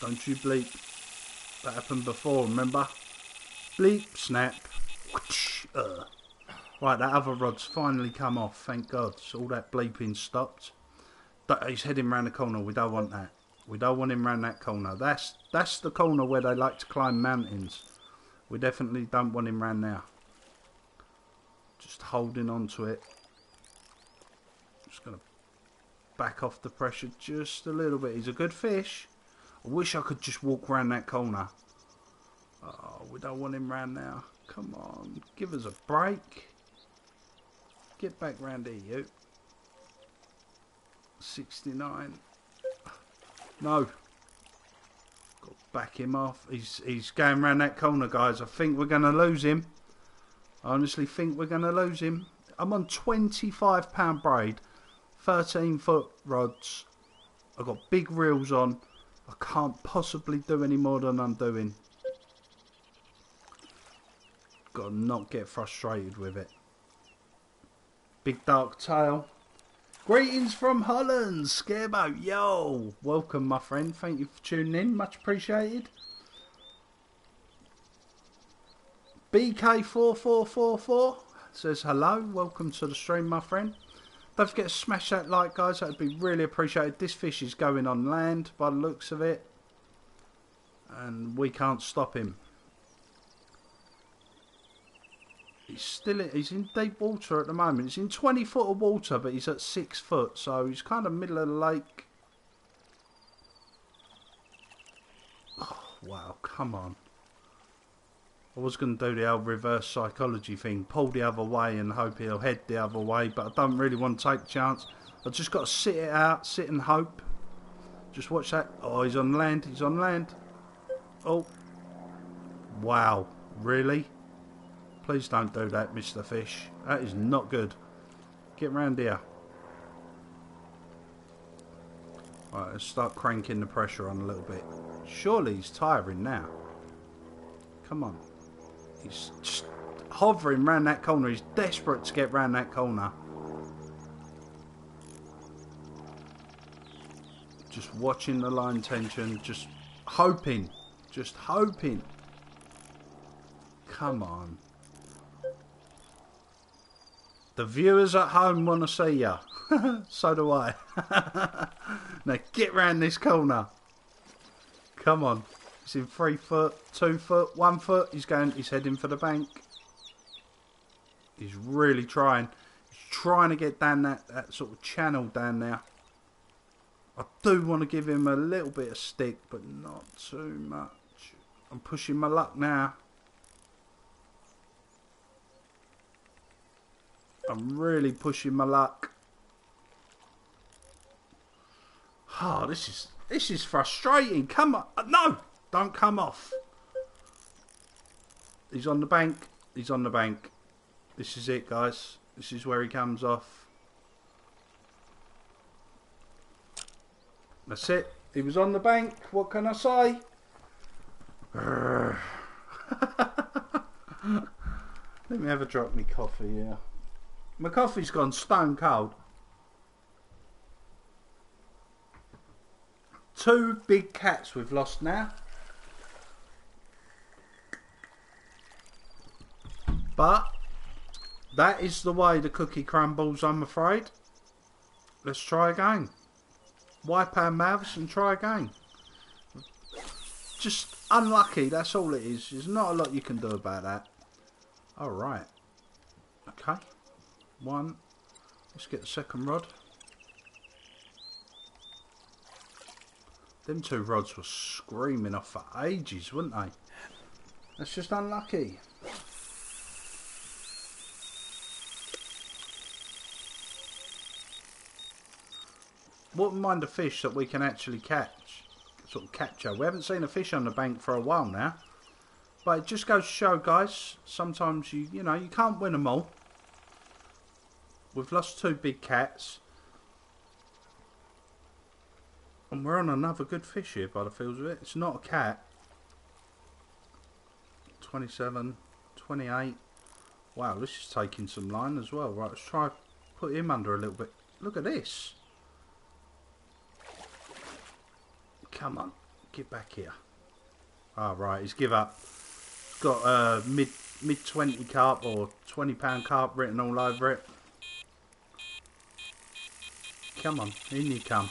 don't you bleep. That happened before, remember? Bleep, snap. Uh. Right, that other rod's finally come off, thank God. So all that bleeping stopped. But He's heading round the corner, we don't want that. We don't want him round that corner. That's that's the corner where they like to climb mountains. We definitely don't want him round there. Just holding on to it. Just going to back off the pressure just a little bit. He's a good fish. I wish I could just walk around that corner. Oh, we don't want him round now. Come on, give us a break. Get back round here, you. 69. No. Got back him off. He's, he's going round that corner, guys. I think we're going to lose him. I honestly think we're going to lose him. I'm on £25 braid, 13 foot rods. I've got big reels on. I can't possibly do any more than I'm doing. Got to not get frustrated with it. Big dark tail. Greetings from Holland, Scareboat. Yo, welcome, my friend. Thank you for tuning in. Much appreciated. BK4444 says hello. Welcome to the stream, my friend. Don't forget to smash that like, guys. That would be really appreciated. This fish is going on land by the looks of it. And we can't stop him. He's still in, he's in deep water at the moment. He's in 20 foot of water, but he's at 6 foot. So he's kind of middle of the lake. Oh, wow, come on. I was going to do the old reverse psychology thing, pull the other way and hope he'll head the other way, but I don't really want to take the chance. I've just got to sit it out, sit and hope. Just watch that. Oh, he's on land, he's on land. Oh. Wow, really? Please don't do that, Mr. Fish. That is not good. Get round here. Right, let's start cranking the pressure on a little bit. Surely he's tiring now. Come on. He's just hovering around that corner. He's desperate to get round that corner. Just watching the line tension. Just hoping. Just hoping. Come on. The viewers at home want to see you. so do I. now get round this corner. Come on. He's in three foot, two foot, one foot. He's going. He's heading for the bank. He's really trying. He's trying to get down that, that sort of channel down there. I do want to give him a little bit of stick, but not too much. I'm pushing my luck now. I'm really pushing my luck. Oh, this is this is frustrating. Come on, no, don't come off. He's on the bank. He's on the bank. This is it, guys. This is where he comes off. That's it. He was on the bank. What can I say? Let me have a drop my coffee here. My coffee's gone stone cold. Two big cats we've lost now. But that is the way the cookie crumbles, I'm afraid. Let's try again. Wipe our mouths and try again. Just unlucky, that's all it is. There's not a lot you can do about that. Alright. Okay. One. Let's get the second rod. Them two rods were screaming off for ages, weren't they? That's just unlucky. Wouldn't mind a fish that we can actually catch, sort of capture. We haven't seen a fish on the bank for a while now. But it just goes to show, guys, sometimes you, you know, you can't win them all. We've lost two big cats. And we're on another good fish here by the feels of it. It's not a cat. 27, 28. Wow, this is taking some line as well. Right, let's try put him under a little bit. Look at this. Come on, get back here. Ah, oh, right, he's give up. Got a mid mid 20 carp or 20 pound carp written all over it. Come on, in you come.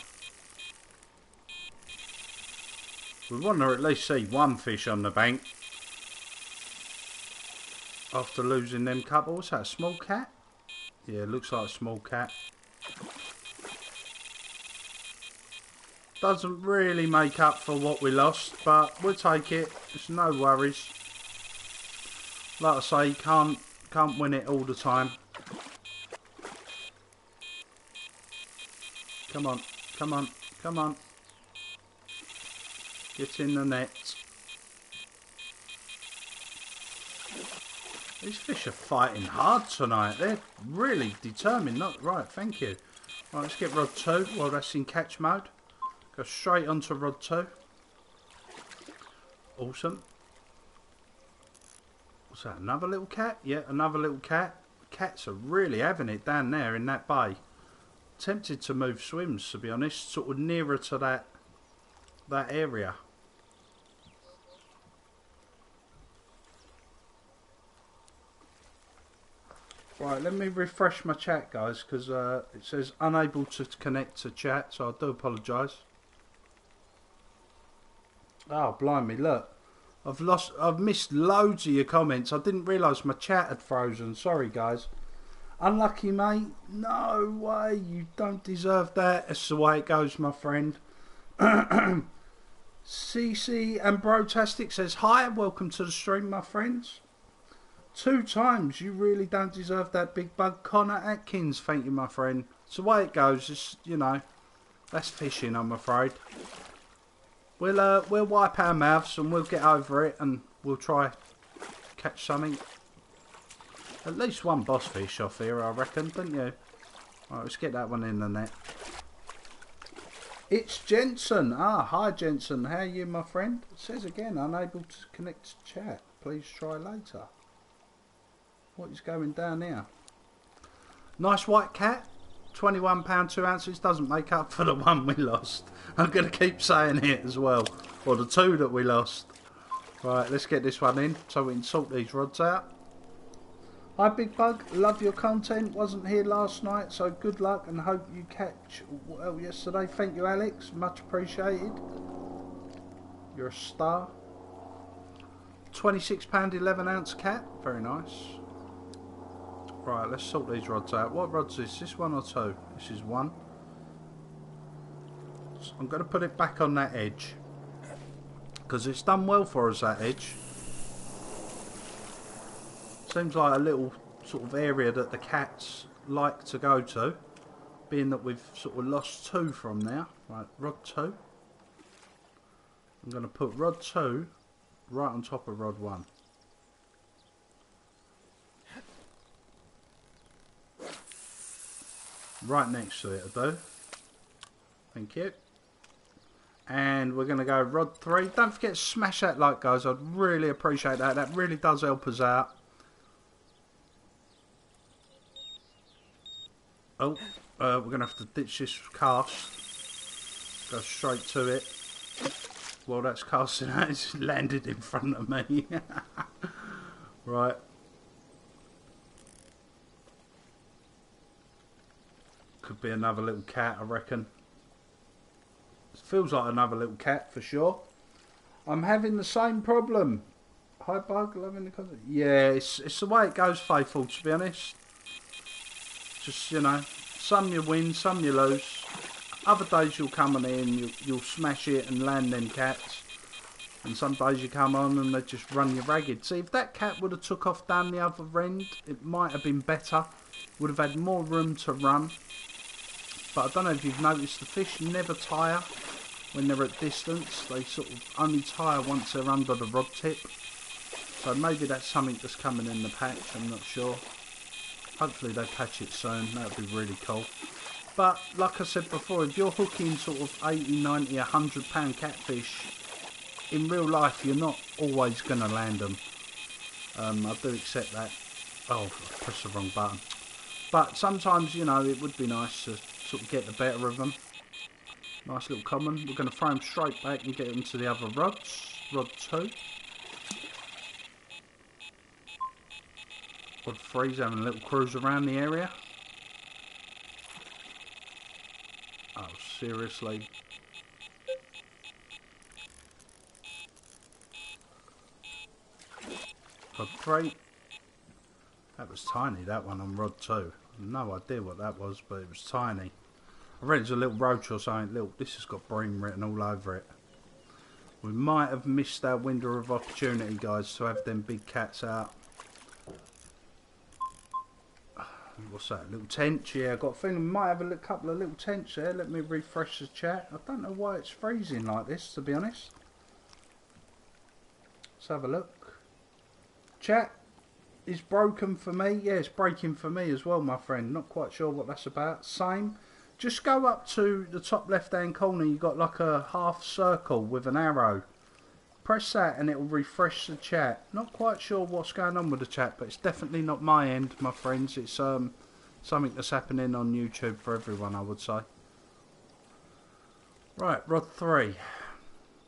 We want to at least see one fish on the bank. After losing them couple. That, a small cat? Yeah, looks like a small cat. Doesn't really make up for what we lost, but we'll take it. It's no worries. Like I say, can't can't win it all the time. Come on, come on, come on. Get in the net. These fish are fighting hard tonight. They're really determined. Not right, thank you. Right, let's get rod two while that's in catch mode. Go straight onto rod two. Awesome. What's that? Another little cat? Yeah, another little cat. Cats are really having it down there in that bay tempted to move swims to be honest, sort of nearer to that that area. Right, let me refresh my chat, guys, because uh, it says unable to connect to chat, so I do apologise. Oh, blimey, look. I've lost, I've missed loads of your comments. I didn't realise my chat had frozen. Sorry, guys. Unlucky, mate. No way. You don't deserve that. That's the way it goes, my friend. CC and Brotastic says, Hi, welcome to the stream, my friends. Two times. You really don't deserve that big bug. Connor Atkins, thank you, my friend. It's the way it goes. It's, you know, that's fishing, I'm afraid. We'll, uh, we'll wipe our mouths and we'll get over it and we'll try catch something at least one boss fish off here, I reckon, don't you? Alright, let's get that one in the net. It's Jensen. Ah, hi Jensen. How are you, my friend? It says again, unable to connect to chat. Please try later. What is going down here? Nice white cat. £21 2 ounces doesn't make up for the one we lost. I'm going to keep saying it as well. Or the two that we lost. Right, let's get this one in so we can sort these rods out. Hi Big Bug, love your content. Wasn't here last night, so good luck and hope you catch well yesterday. Thank you, Alex. Much appreciated. You're a star. £26 11 ounce cat. Very nice. Right, let's sort these rods out. What rods is this? One or two? This is one. So I'm going to put it back on that edge. Because it's done well for us, that edge. Seems like a little sort of area that the cats like to go to. Being that we've sort of lost two from there. Right, rod two. I'm going to put rod two right on top of rod one. Right next to it, do. Thank you. And we're going to go rod three. Don't forget to smash that like, guys. I'd really appreciate that. That really does help us out. Oh, uh, we're going to have to ditch this cast. Go straight to it. Well, that's casting out. It's landed in front of me. right. Could be another little cat, I reckon. Feels like another little cat for sure. I'm having the same problem. Hi, Bug. Loving the content. Yeah, it's, it's the way it goes, Faithful, to be honest. Just, you know, some you win, some you lose. Other days you'll come on in, you, you'll smash it and land them cats. And some days you come on and they just run you ragged. See, if that cat would have took off down the other end, it might have been better. Would have had more room to run. But I don't know if you've noticed, the fish never tire when they're at distance. They sort of only tire once they're under the rod tip. So maybe that's something that's coming in the patch, I'm not sure. Hopefully they patch it soon, that would be really cool. But like I said before, if you're hooking sort of 80, 90, 100 pound catfish, in real life you're not always going to land them. Um, I do accept that. Oh, I pressed the wrong button. But sometimes, you know, it would be nice to sort of get the better of them. Nice little common. We're going to throw them straight back and get into the other rods. Rod 2. Rod 3's having a little cruise around the area. Oh, seriously. Rod 3. That was tiny, that one on Rod 2. No idea what that was, but it was tiny. I read it was a little roach or something. Little, this has got bream written all over it. We might have missed our window of opportunity, guys, to have them big cats out. what's that? Little tench? Yeah, I got a feeling we might have a couple of little tents there. Let me refresh the chat. I don't know why it's freezing like this, to be honest. Let's have a look. Chat is broken for me. Yeah, it's breaking for me as well, my friend. Not quite sure what that's about. Same. Just go up to the top left-hand corner. You've got like a half circle with an arrow. Press that and it will refresh the chat. Not quite sure what's going on with the chat, but it's definitely not my end, my friends. It's um something that's happening on YouTube for everyone, I would say. Right, rod three.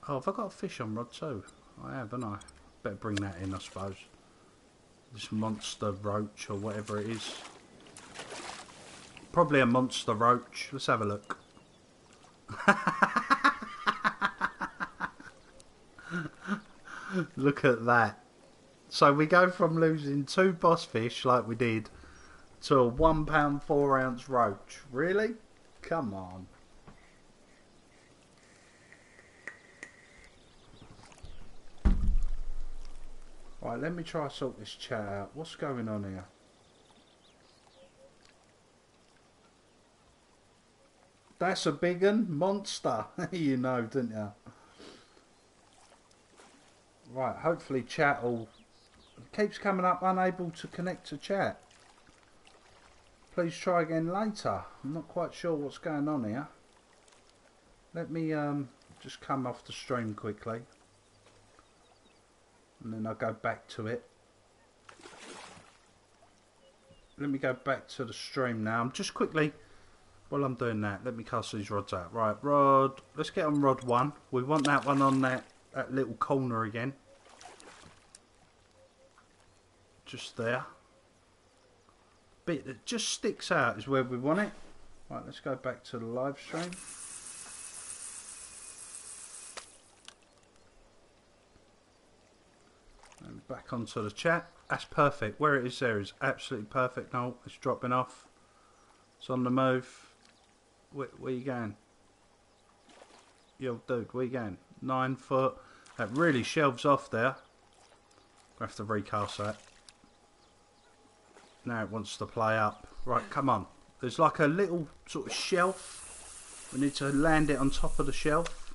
Oh, have I got a fish on rod two? I have, haven't I? Better bring that in, I suppose. This monster roach or whatever it is. Probably a monster roach. Let's have a look. Look at that. So we go from losing two boss fish like we did to a one pound four ounce roach. Really? Come on. Right, let me try to sort this chat out. What's going on here? That's a big one, monster. you know, didn't you? Right, hopefully chat will... keeps coming up unable to connect to chat. Please try again later. I'm not quite sure what's going on here. Let me um, just come off the stream quickly. And then I'll go back to it. Let me go back to the stream now. I'm just quickly, while I'm doing that, let me cast these rods out. Right, rod, let's get on rod one. We want that one on that, that little corner again. just there. bit that just sticks out is where we want it. Right, let's go back to the live stream. And back onto the chat. That's perfect. Where it is there is absolutely perfect. No, it's dropping off. It's on the move. Where, where you going? Yo, dude, where you going? Nine foot. That really shelves off there. I have to recast that. Now it wants to play up. Right, come on. There's like a little sort of shelf. We need to land it on top of the shelf.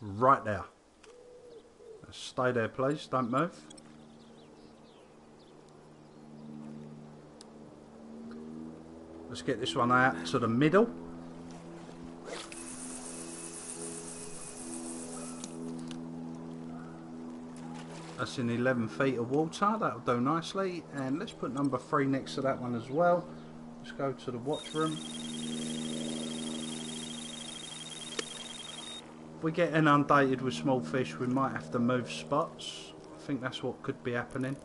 Right there. Stay there, please. Don't move. Let's get this one out to the middle. That's in 11 feet of water. That'll do nicely. And let's put number three next to that one as well. Let's go to the watch room. If we get inundated with small fish, we might have to move spots. I think that's what could be happening.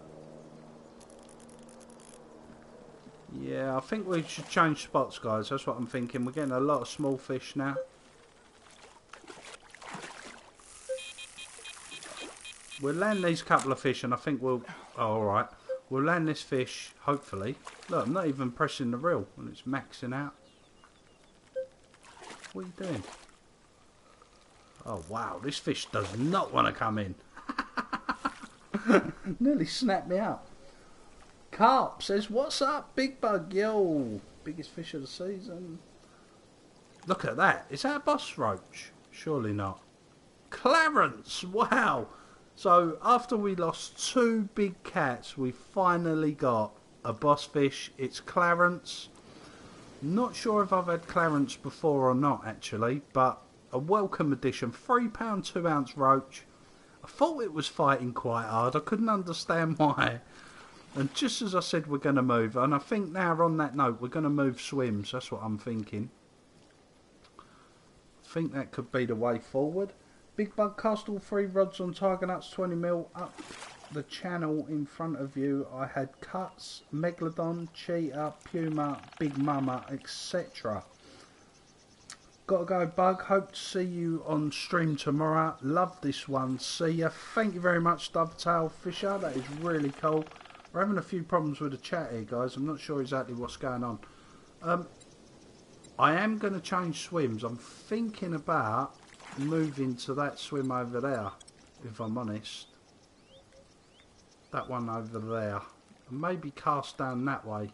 Yeah, I think we should change spots, guys. That's what I'm thinking. We're getting a lot of small fish now. We'll land these couple of fish and I think we'll... Oh, alright. We'll land this fish, hopefully. Look, I'm not even pressing the reel and it's maxing out. What are you doing? Oh, wow. This fish does not want to come in. Nearly snapped me out. Carp says, what's up, Big Bug? Yo, biggest fish of the season. Look at that. Is that a boss roach? Surely not. Clarence, wow. So after we lost two big cats, we finally got a boss fish. It's Clarence. Not sure if I've had Clarence before or not actually, but a welcome addition. £3 2 ounce roach. I thought it was fighting quite hard. I couldn't understand why. And just as I said we're going to move, and I think now on that note, we're going to move swims. That's what I'm thinking. I think that could be the way forward. Big Bug cast all three rods on Tiger Nuts 20mm up the channel in front of you. I had cuts, Megalodon, Cheetah, Puma, Big Mama, etc. Gotta go, Bug. Hope to see you on stream tomorrow. Love this one. See ya. Thank you very much, Dovetail Fisher. That is really cool. We're having a few problems with the chat here, guys. I'm not sure exactly what's going on. Um, I am going to change swims. I'm thinking about moving to that swim over there, if I'm honest. That one over there. And maybe cast down that way.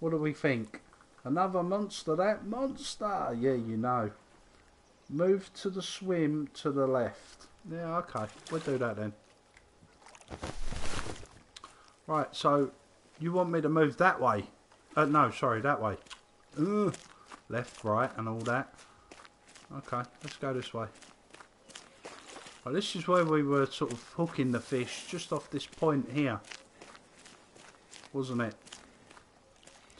What do we think? Another monster, that monster! Yeah, you know. Move to the swim to the left. Yeah, okay. We'll do that then. Right, so you want me to move that way? Uh, no, sorry, that way. Ugh left, right and all that. Okay, let's go this way. Well, this is where we were sort of hooking the fish, just off this point here. Wasn't it?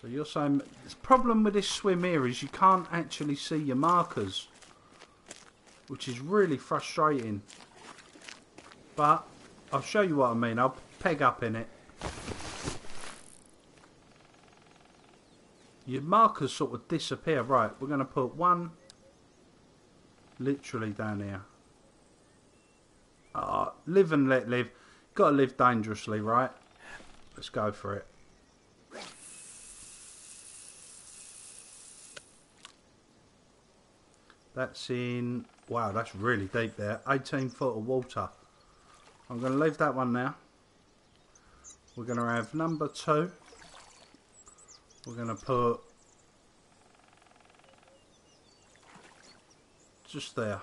So you're saying... The problem with this swim here is you can't actually see your markers. Which is really frustrating. But, I'll show you what I mean. I'll peg up in it. your markers sort of disappear. Right, we're going to put one literally down here. Uh, live and let live. Got to live dangerously, right? Let's go for it. That's in... Wow, that's really deep there. 18 foot of water. I'm going to leave that one now. We're going to have number two we're going to put just there.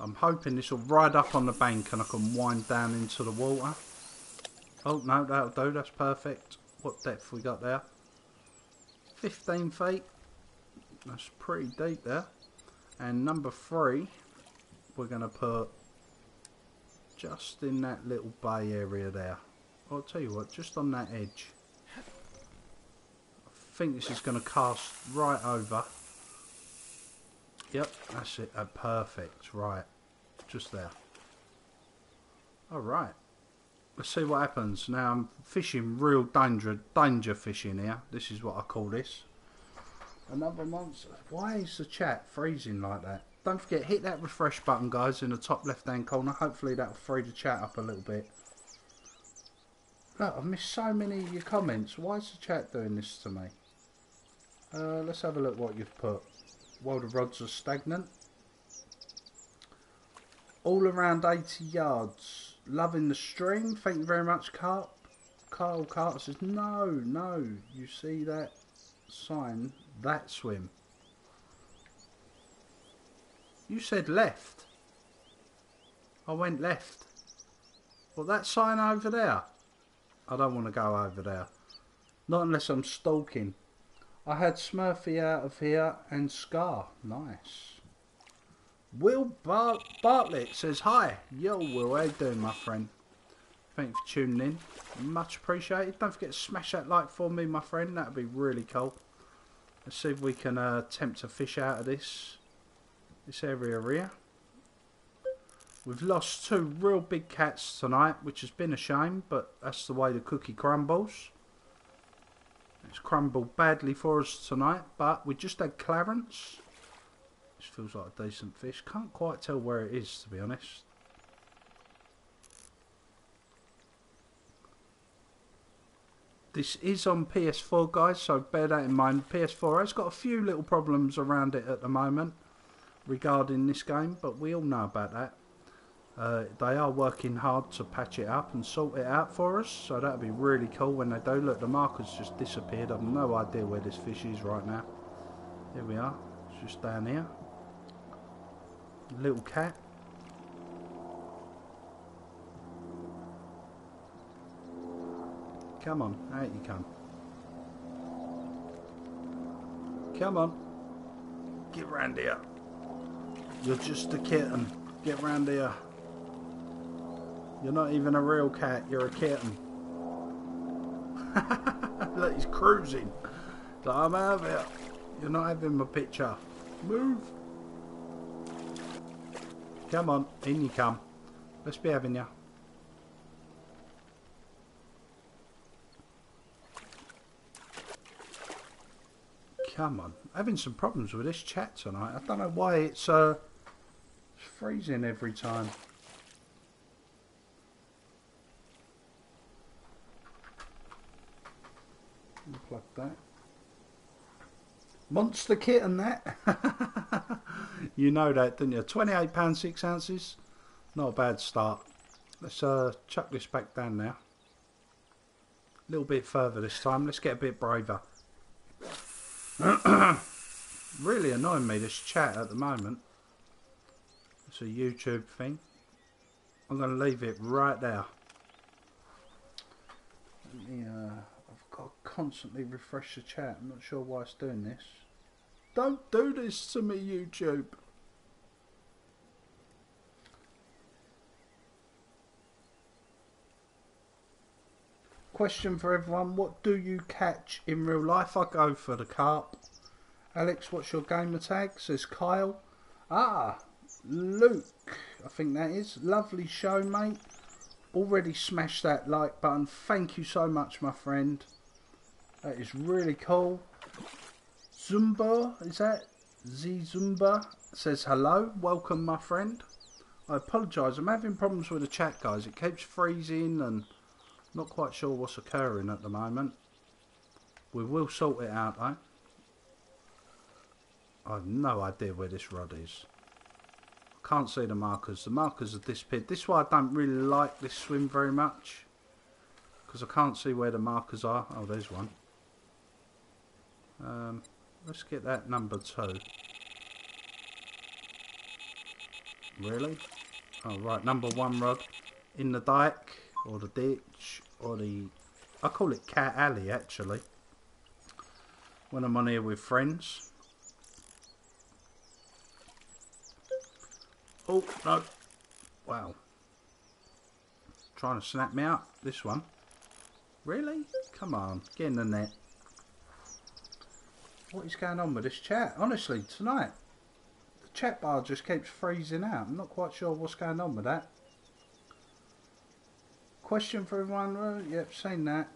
I'm hoping this will ride up on the bank and I can wind down into the water. Oh no, that'll do, that's perfect. What depth we got there? 15 feet. That's pretty deep there. And number three, we're going to put just in that little bay area there. I'll tell you what, just on that edge I think this is going to cast right over. Yep, that's it. Uh, perfect. Right. just there. Alright. Let's see what happens. Now I'm fishing real danger danger fishing here. This is what I call this. Another monster. Why is the chat freezing like that? Don't forget, hit that refresh button, guys, in the top left-hand corner. Hopefully that'll free the chat up a little bit. Look, I've missed so many of your comments. Why is the chat doing this to me? Uh, let's have a look what you've put. While the rods are stagnant. All around 80 yards. Loving the stream. Thank you very much, Carp. Carl Carter says, no, no. You see that sign? That swim. You said left. I went left. Well, that sign over there. I don't want to go over there. Not unless I'm stalking. I had Smurfy out of here and Scar. Nice. Will Bart Bartlett says hi. Yo, Will. How you doing, my friend? Thank you for tuning in. Much appreciated. Don't forget to smash that like for me, my friend. That would be really cool. Let's see if we can uh, attempt to fish out of this this area here. We've lost two real big cats tonight, which has been a shame, but that's the way the cookie crumbles. It's crumbled badly for us tonight, but we just had Clarence. This feels like a decent fish. Can't quite tell where it is, to be honest. This is on PS4, guys, so bear that in mind. PS4 has got a few little problems around it at the moment regarding this game, but we all know about that. Uh, they are working hard to patch it up and sort it out for us, so that'll be really cool when they do. Look, the marker's just disappeared. I've no idea where this fish is right now. Here we are. It's just down here. Little cat. Come on, out you come. Come on. Get round here. You're just a kitten. Get round here. You're not even a real cat, you're a kitten. Look, he's cruising. So I'm out of here. You're not having my picture. Move. Come on, in you come. Let's be having you. Come on. Having some problems with this chat tonight. I don't know why it's uh freezing every time. Unplug that. Monster kit and that. you know that, didn't you? £28, 6 ounces. Not a bad start. Let's uh, chuck this back down now. A little bit further this time. Let's get a bit braver. really annoying me, this chat at the moment. It's a YouTube thing. I'm going to leave it right there. Yeah, I've got to constantly refresh the chat. I'm not sure why it's doing this. Don't do this to me, YouTube. Question for everyone. What do you catch in real life? I go for the carp. Alex, what's your gamer tag? Says Kyle. Ah, Luke, I think that is. Lovely show, mate. Already smashed that like button. Thank you so much, my friend. That is really cool. Zumba, is that? Z Zumba says hello. Welcome, my friend. I apologise. I'm having problems with the chat, guys. It keeps freezing and not quite sure what's occurring at the moment. We will sort it out, though. I have no idea where this rod is. Can't see the markers. The markers have disappeared. This is why I don't really like this swim very much. Because I can't see where the markers are. Oh, there's one. Um, let's get that number two. Really? Oh, right. Number one rod. In the dike. Or the ditch. Or the... I call it Cat Alley, actually. When I'm on here with friends. Oh, no. Wow. Trying to snap me out, this one. Really? Come on, get in the net. What is going on with this chat? Honestly, tonight, the chat bar just keeps freezing out. I'm not quite sure what's going on with that. Question for everyone? Yep, seen that.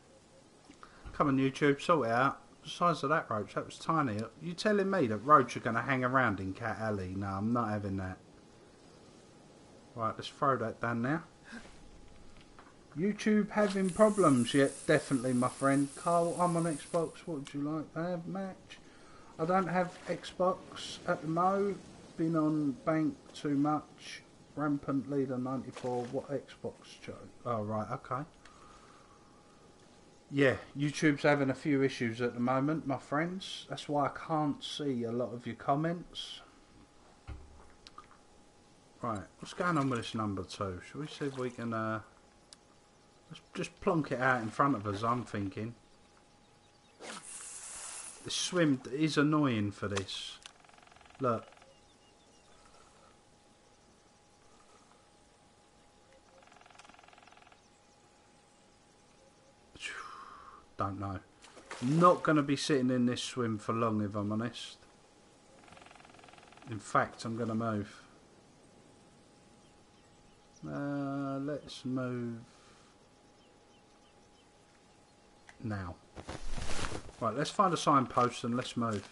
Come on YouTube, sort it out. The size of that roach, that was tiny. You telling me that roach are going to hang around in Cat Alley? No, I'm not having that. Right, let's throw that down now. YouTube having problems yet? Definitely, my friend. Carl, I'm on Xbox. What would you like to have? Match? I don't have Xbox at the mo. Been on bank too much. Rampant leader 94. What Xbox, Joe? Oh, right, okay. Yeah, YouTube's having a few issues at the moment, my friends. That's why I can't see a lot of your comments. Right, what's going on with this number two? Shall we see if we can, uh, let's just plonk it out in front of us, I'm thinking. The swim is annoying for this. Look. Don't know. Not going to be sitting in this swim for long, if I'm honest. In fact, I'm going to move. Uh, let's move now. Right, let's find a signpost and let's move.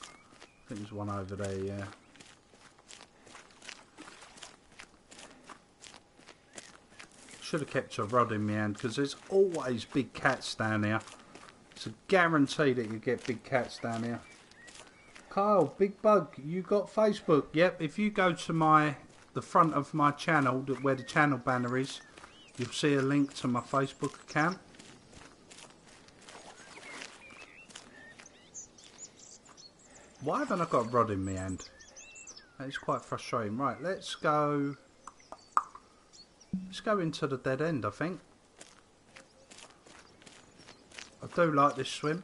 I think there's one over there, yeah. Should have kept a rod in my hand because there's always big cats down here. It's a guarantee that you get big cats down here. Kyle, Big Bug, you got Facebook? Yep, if you go to my the front of my channel, where the channel banner is, you'll see a link to my Facebook account. Why haven't I got a rod in my hand? That is quite frustrating. Right, let's go... Let's go into the dead end, I think. I do like this swim.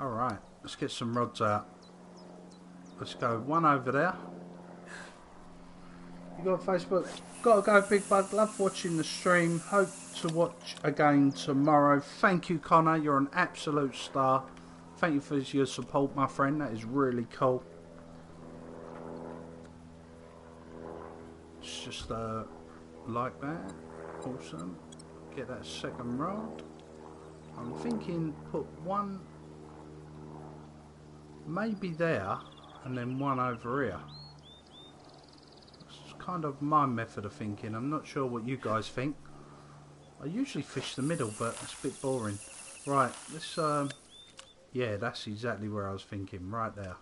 Alright, let's get some rods out. Let's go one over there. You got Facebook? Gotta go, Big Bug. Love watching the stream. Hope to watch again tomorrow. Thank you, Connor. You're an absolute star. Thank you for your support, my friend. That is really cool. It's just uh, like that. Awesome. Get that second rod. I'm thinking put one maybe there and then one over here. It's kind of my method of thinking. I'm not sure what you guys think. I usually fish the middle, but it's a bit boring. Right, this, um, yeah, that's exactly where I was thinking, right there.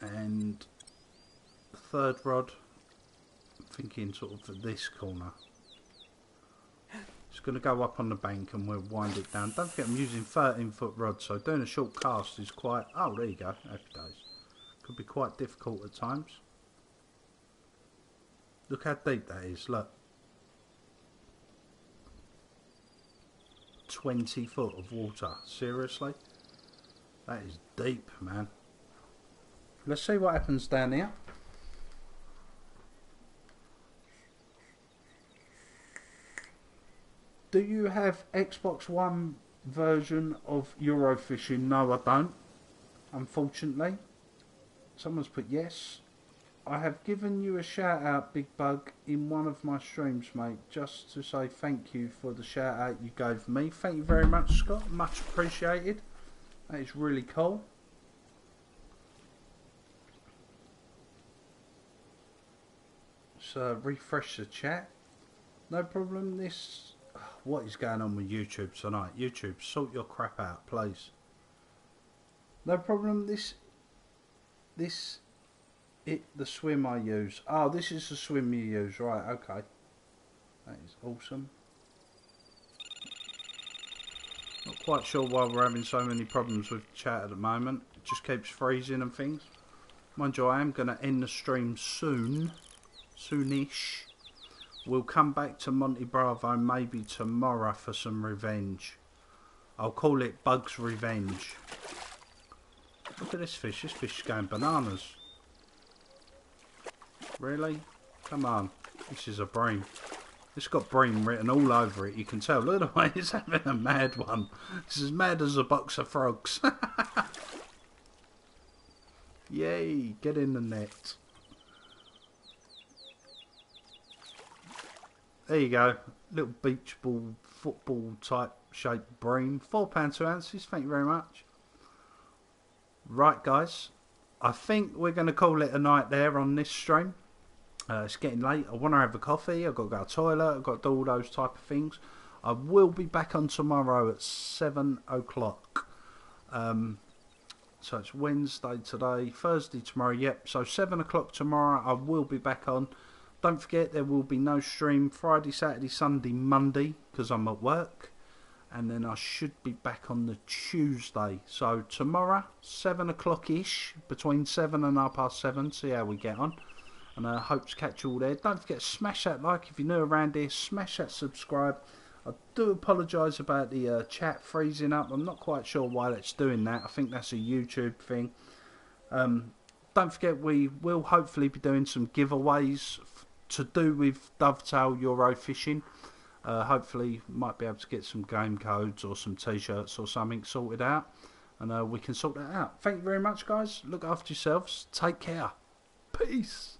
And third rod, I'm thinking sort of this corner. It's going to go up on the bank and we'll wind it down. Don't forget I'm using 13 foot rods, so doing a short cast is quite... Oh, there you go. Happy days. Could be quite difficult at times. Look how deep that is, look. 20 foot of water. Seriously? That is deep, man. Let's see what happens down here. Do you have Xbox One version of Eurofishing? No, I don't. Unfortunately. Someone's put yes. I have given you a shout out, Big Bug, in one of my streams, mate, just to say thank you for the shout out you gave me. Thank you very much, Scott. Much appreciated. That is really cool. So refresh the chat. No problem. This what is going on with YouTube tonight? YouTube, sort your crap out, please. No problem. This, this, it the swim I use. Oh, this is the swim you use, right? Okay, that is awesome. Not quite sure why we're having so many problems with chat at the moment. It just keeps freezing and things. Mind you, I am going to end the stream soon, soonish. We'll come back to Monte Bravo maybe tomorrow for some revenge. I'll call it Bug's Revenge. Look at this fish. This fish is going bananas. Really? Come on. This is a bream. It's got bream written all over it. You can tell. Look at the way it's having a mad one. It's as mad as a box of frogs. Yay! Get in the net. There you go. Little beach ball, football type shaped bream. £4 two ounces. Thank you very much. Right, guys. I think we're going to call it a night there on this stream. Uh, it's getting late. I want to have a coffee. I've got to go to the toilet. I've got to do all those type of things. I will be back on tomorrow at 7 o'clock. Um, so it's Wednesday today, Thursday tomorrow. Yep. So 7 o'clock tomorrow, I will be back on. Don't forget, there will be no stream Friday, Saturday, Sunday, Monday because I'm at work. And then I should be back on the Tuesday. So tomorrow, 7 o'clock ish, between 7 and half past 7. See how we get on and I hope to catch you all there. Don't forget, smash that like if you're new around here, smash that subscribe. I do apologise about the uh, chat freezing up. I'm not quite sure why that's doing that. I think that's a YouTube thing. Um, don't forget, we will hopefully be doing some giveaways to do with Dovetail Euro Fishing. Uh, hopefully, might be able to get some game codes or some t-shirts or something sorted out, and uh, we can sort that out. Thank you very much, guys. Look after yourselves. Take care. Peace.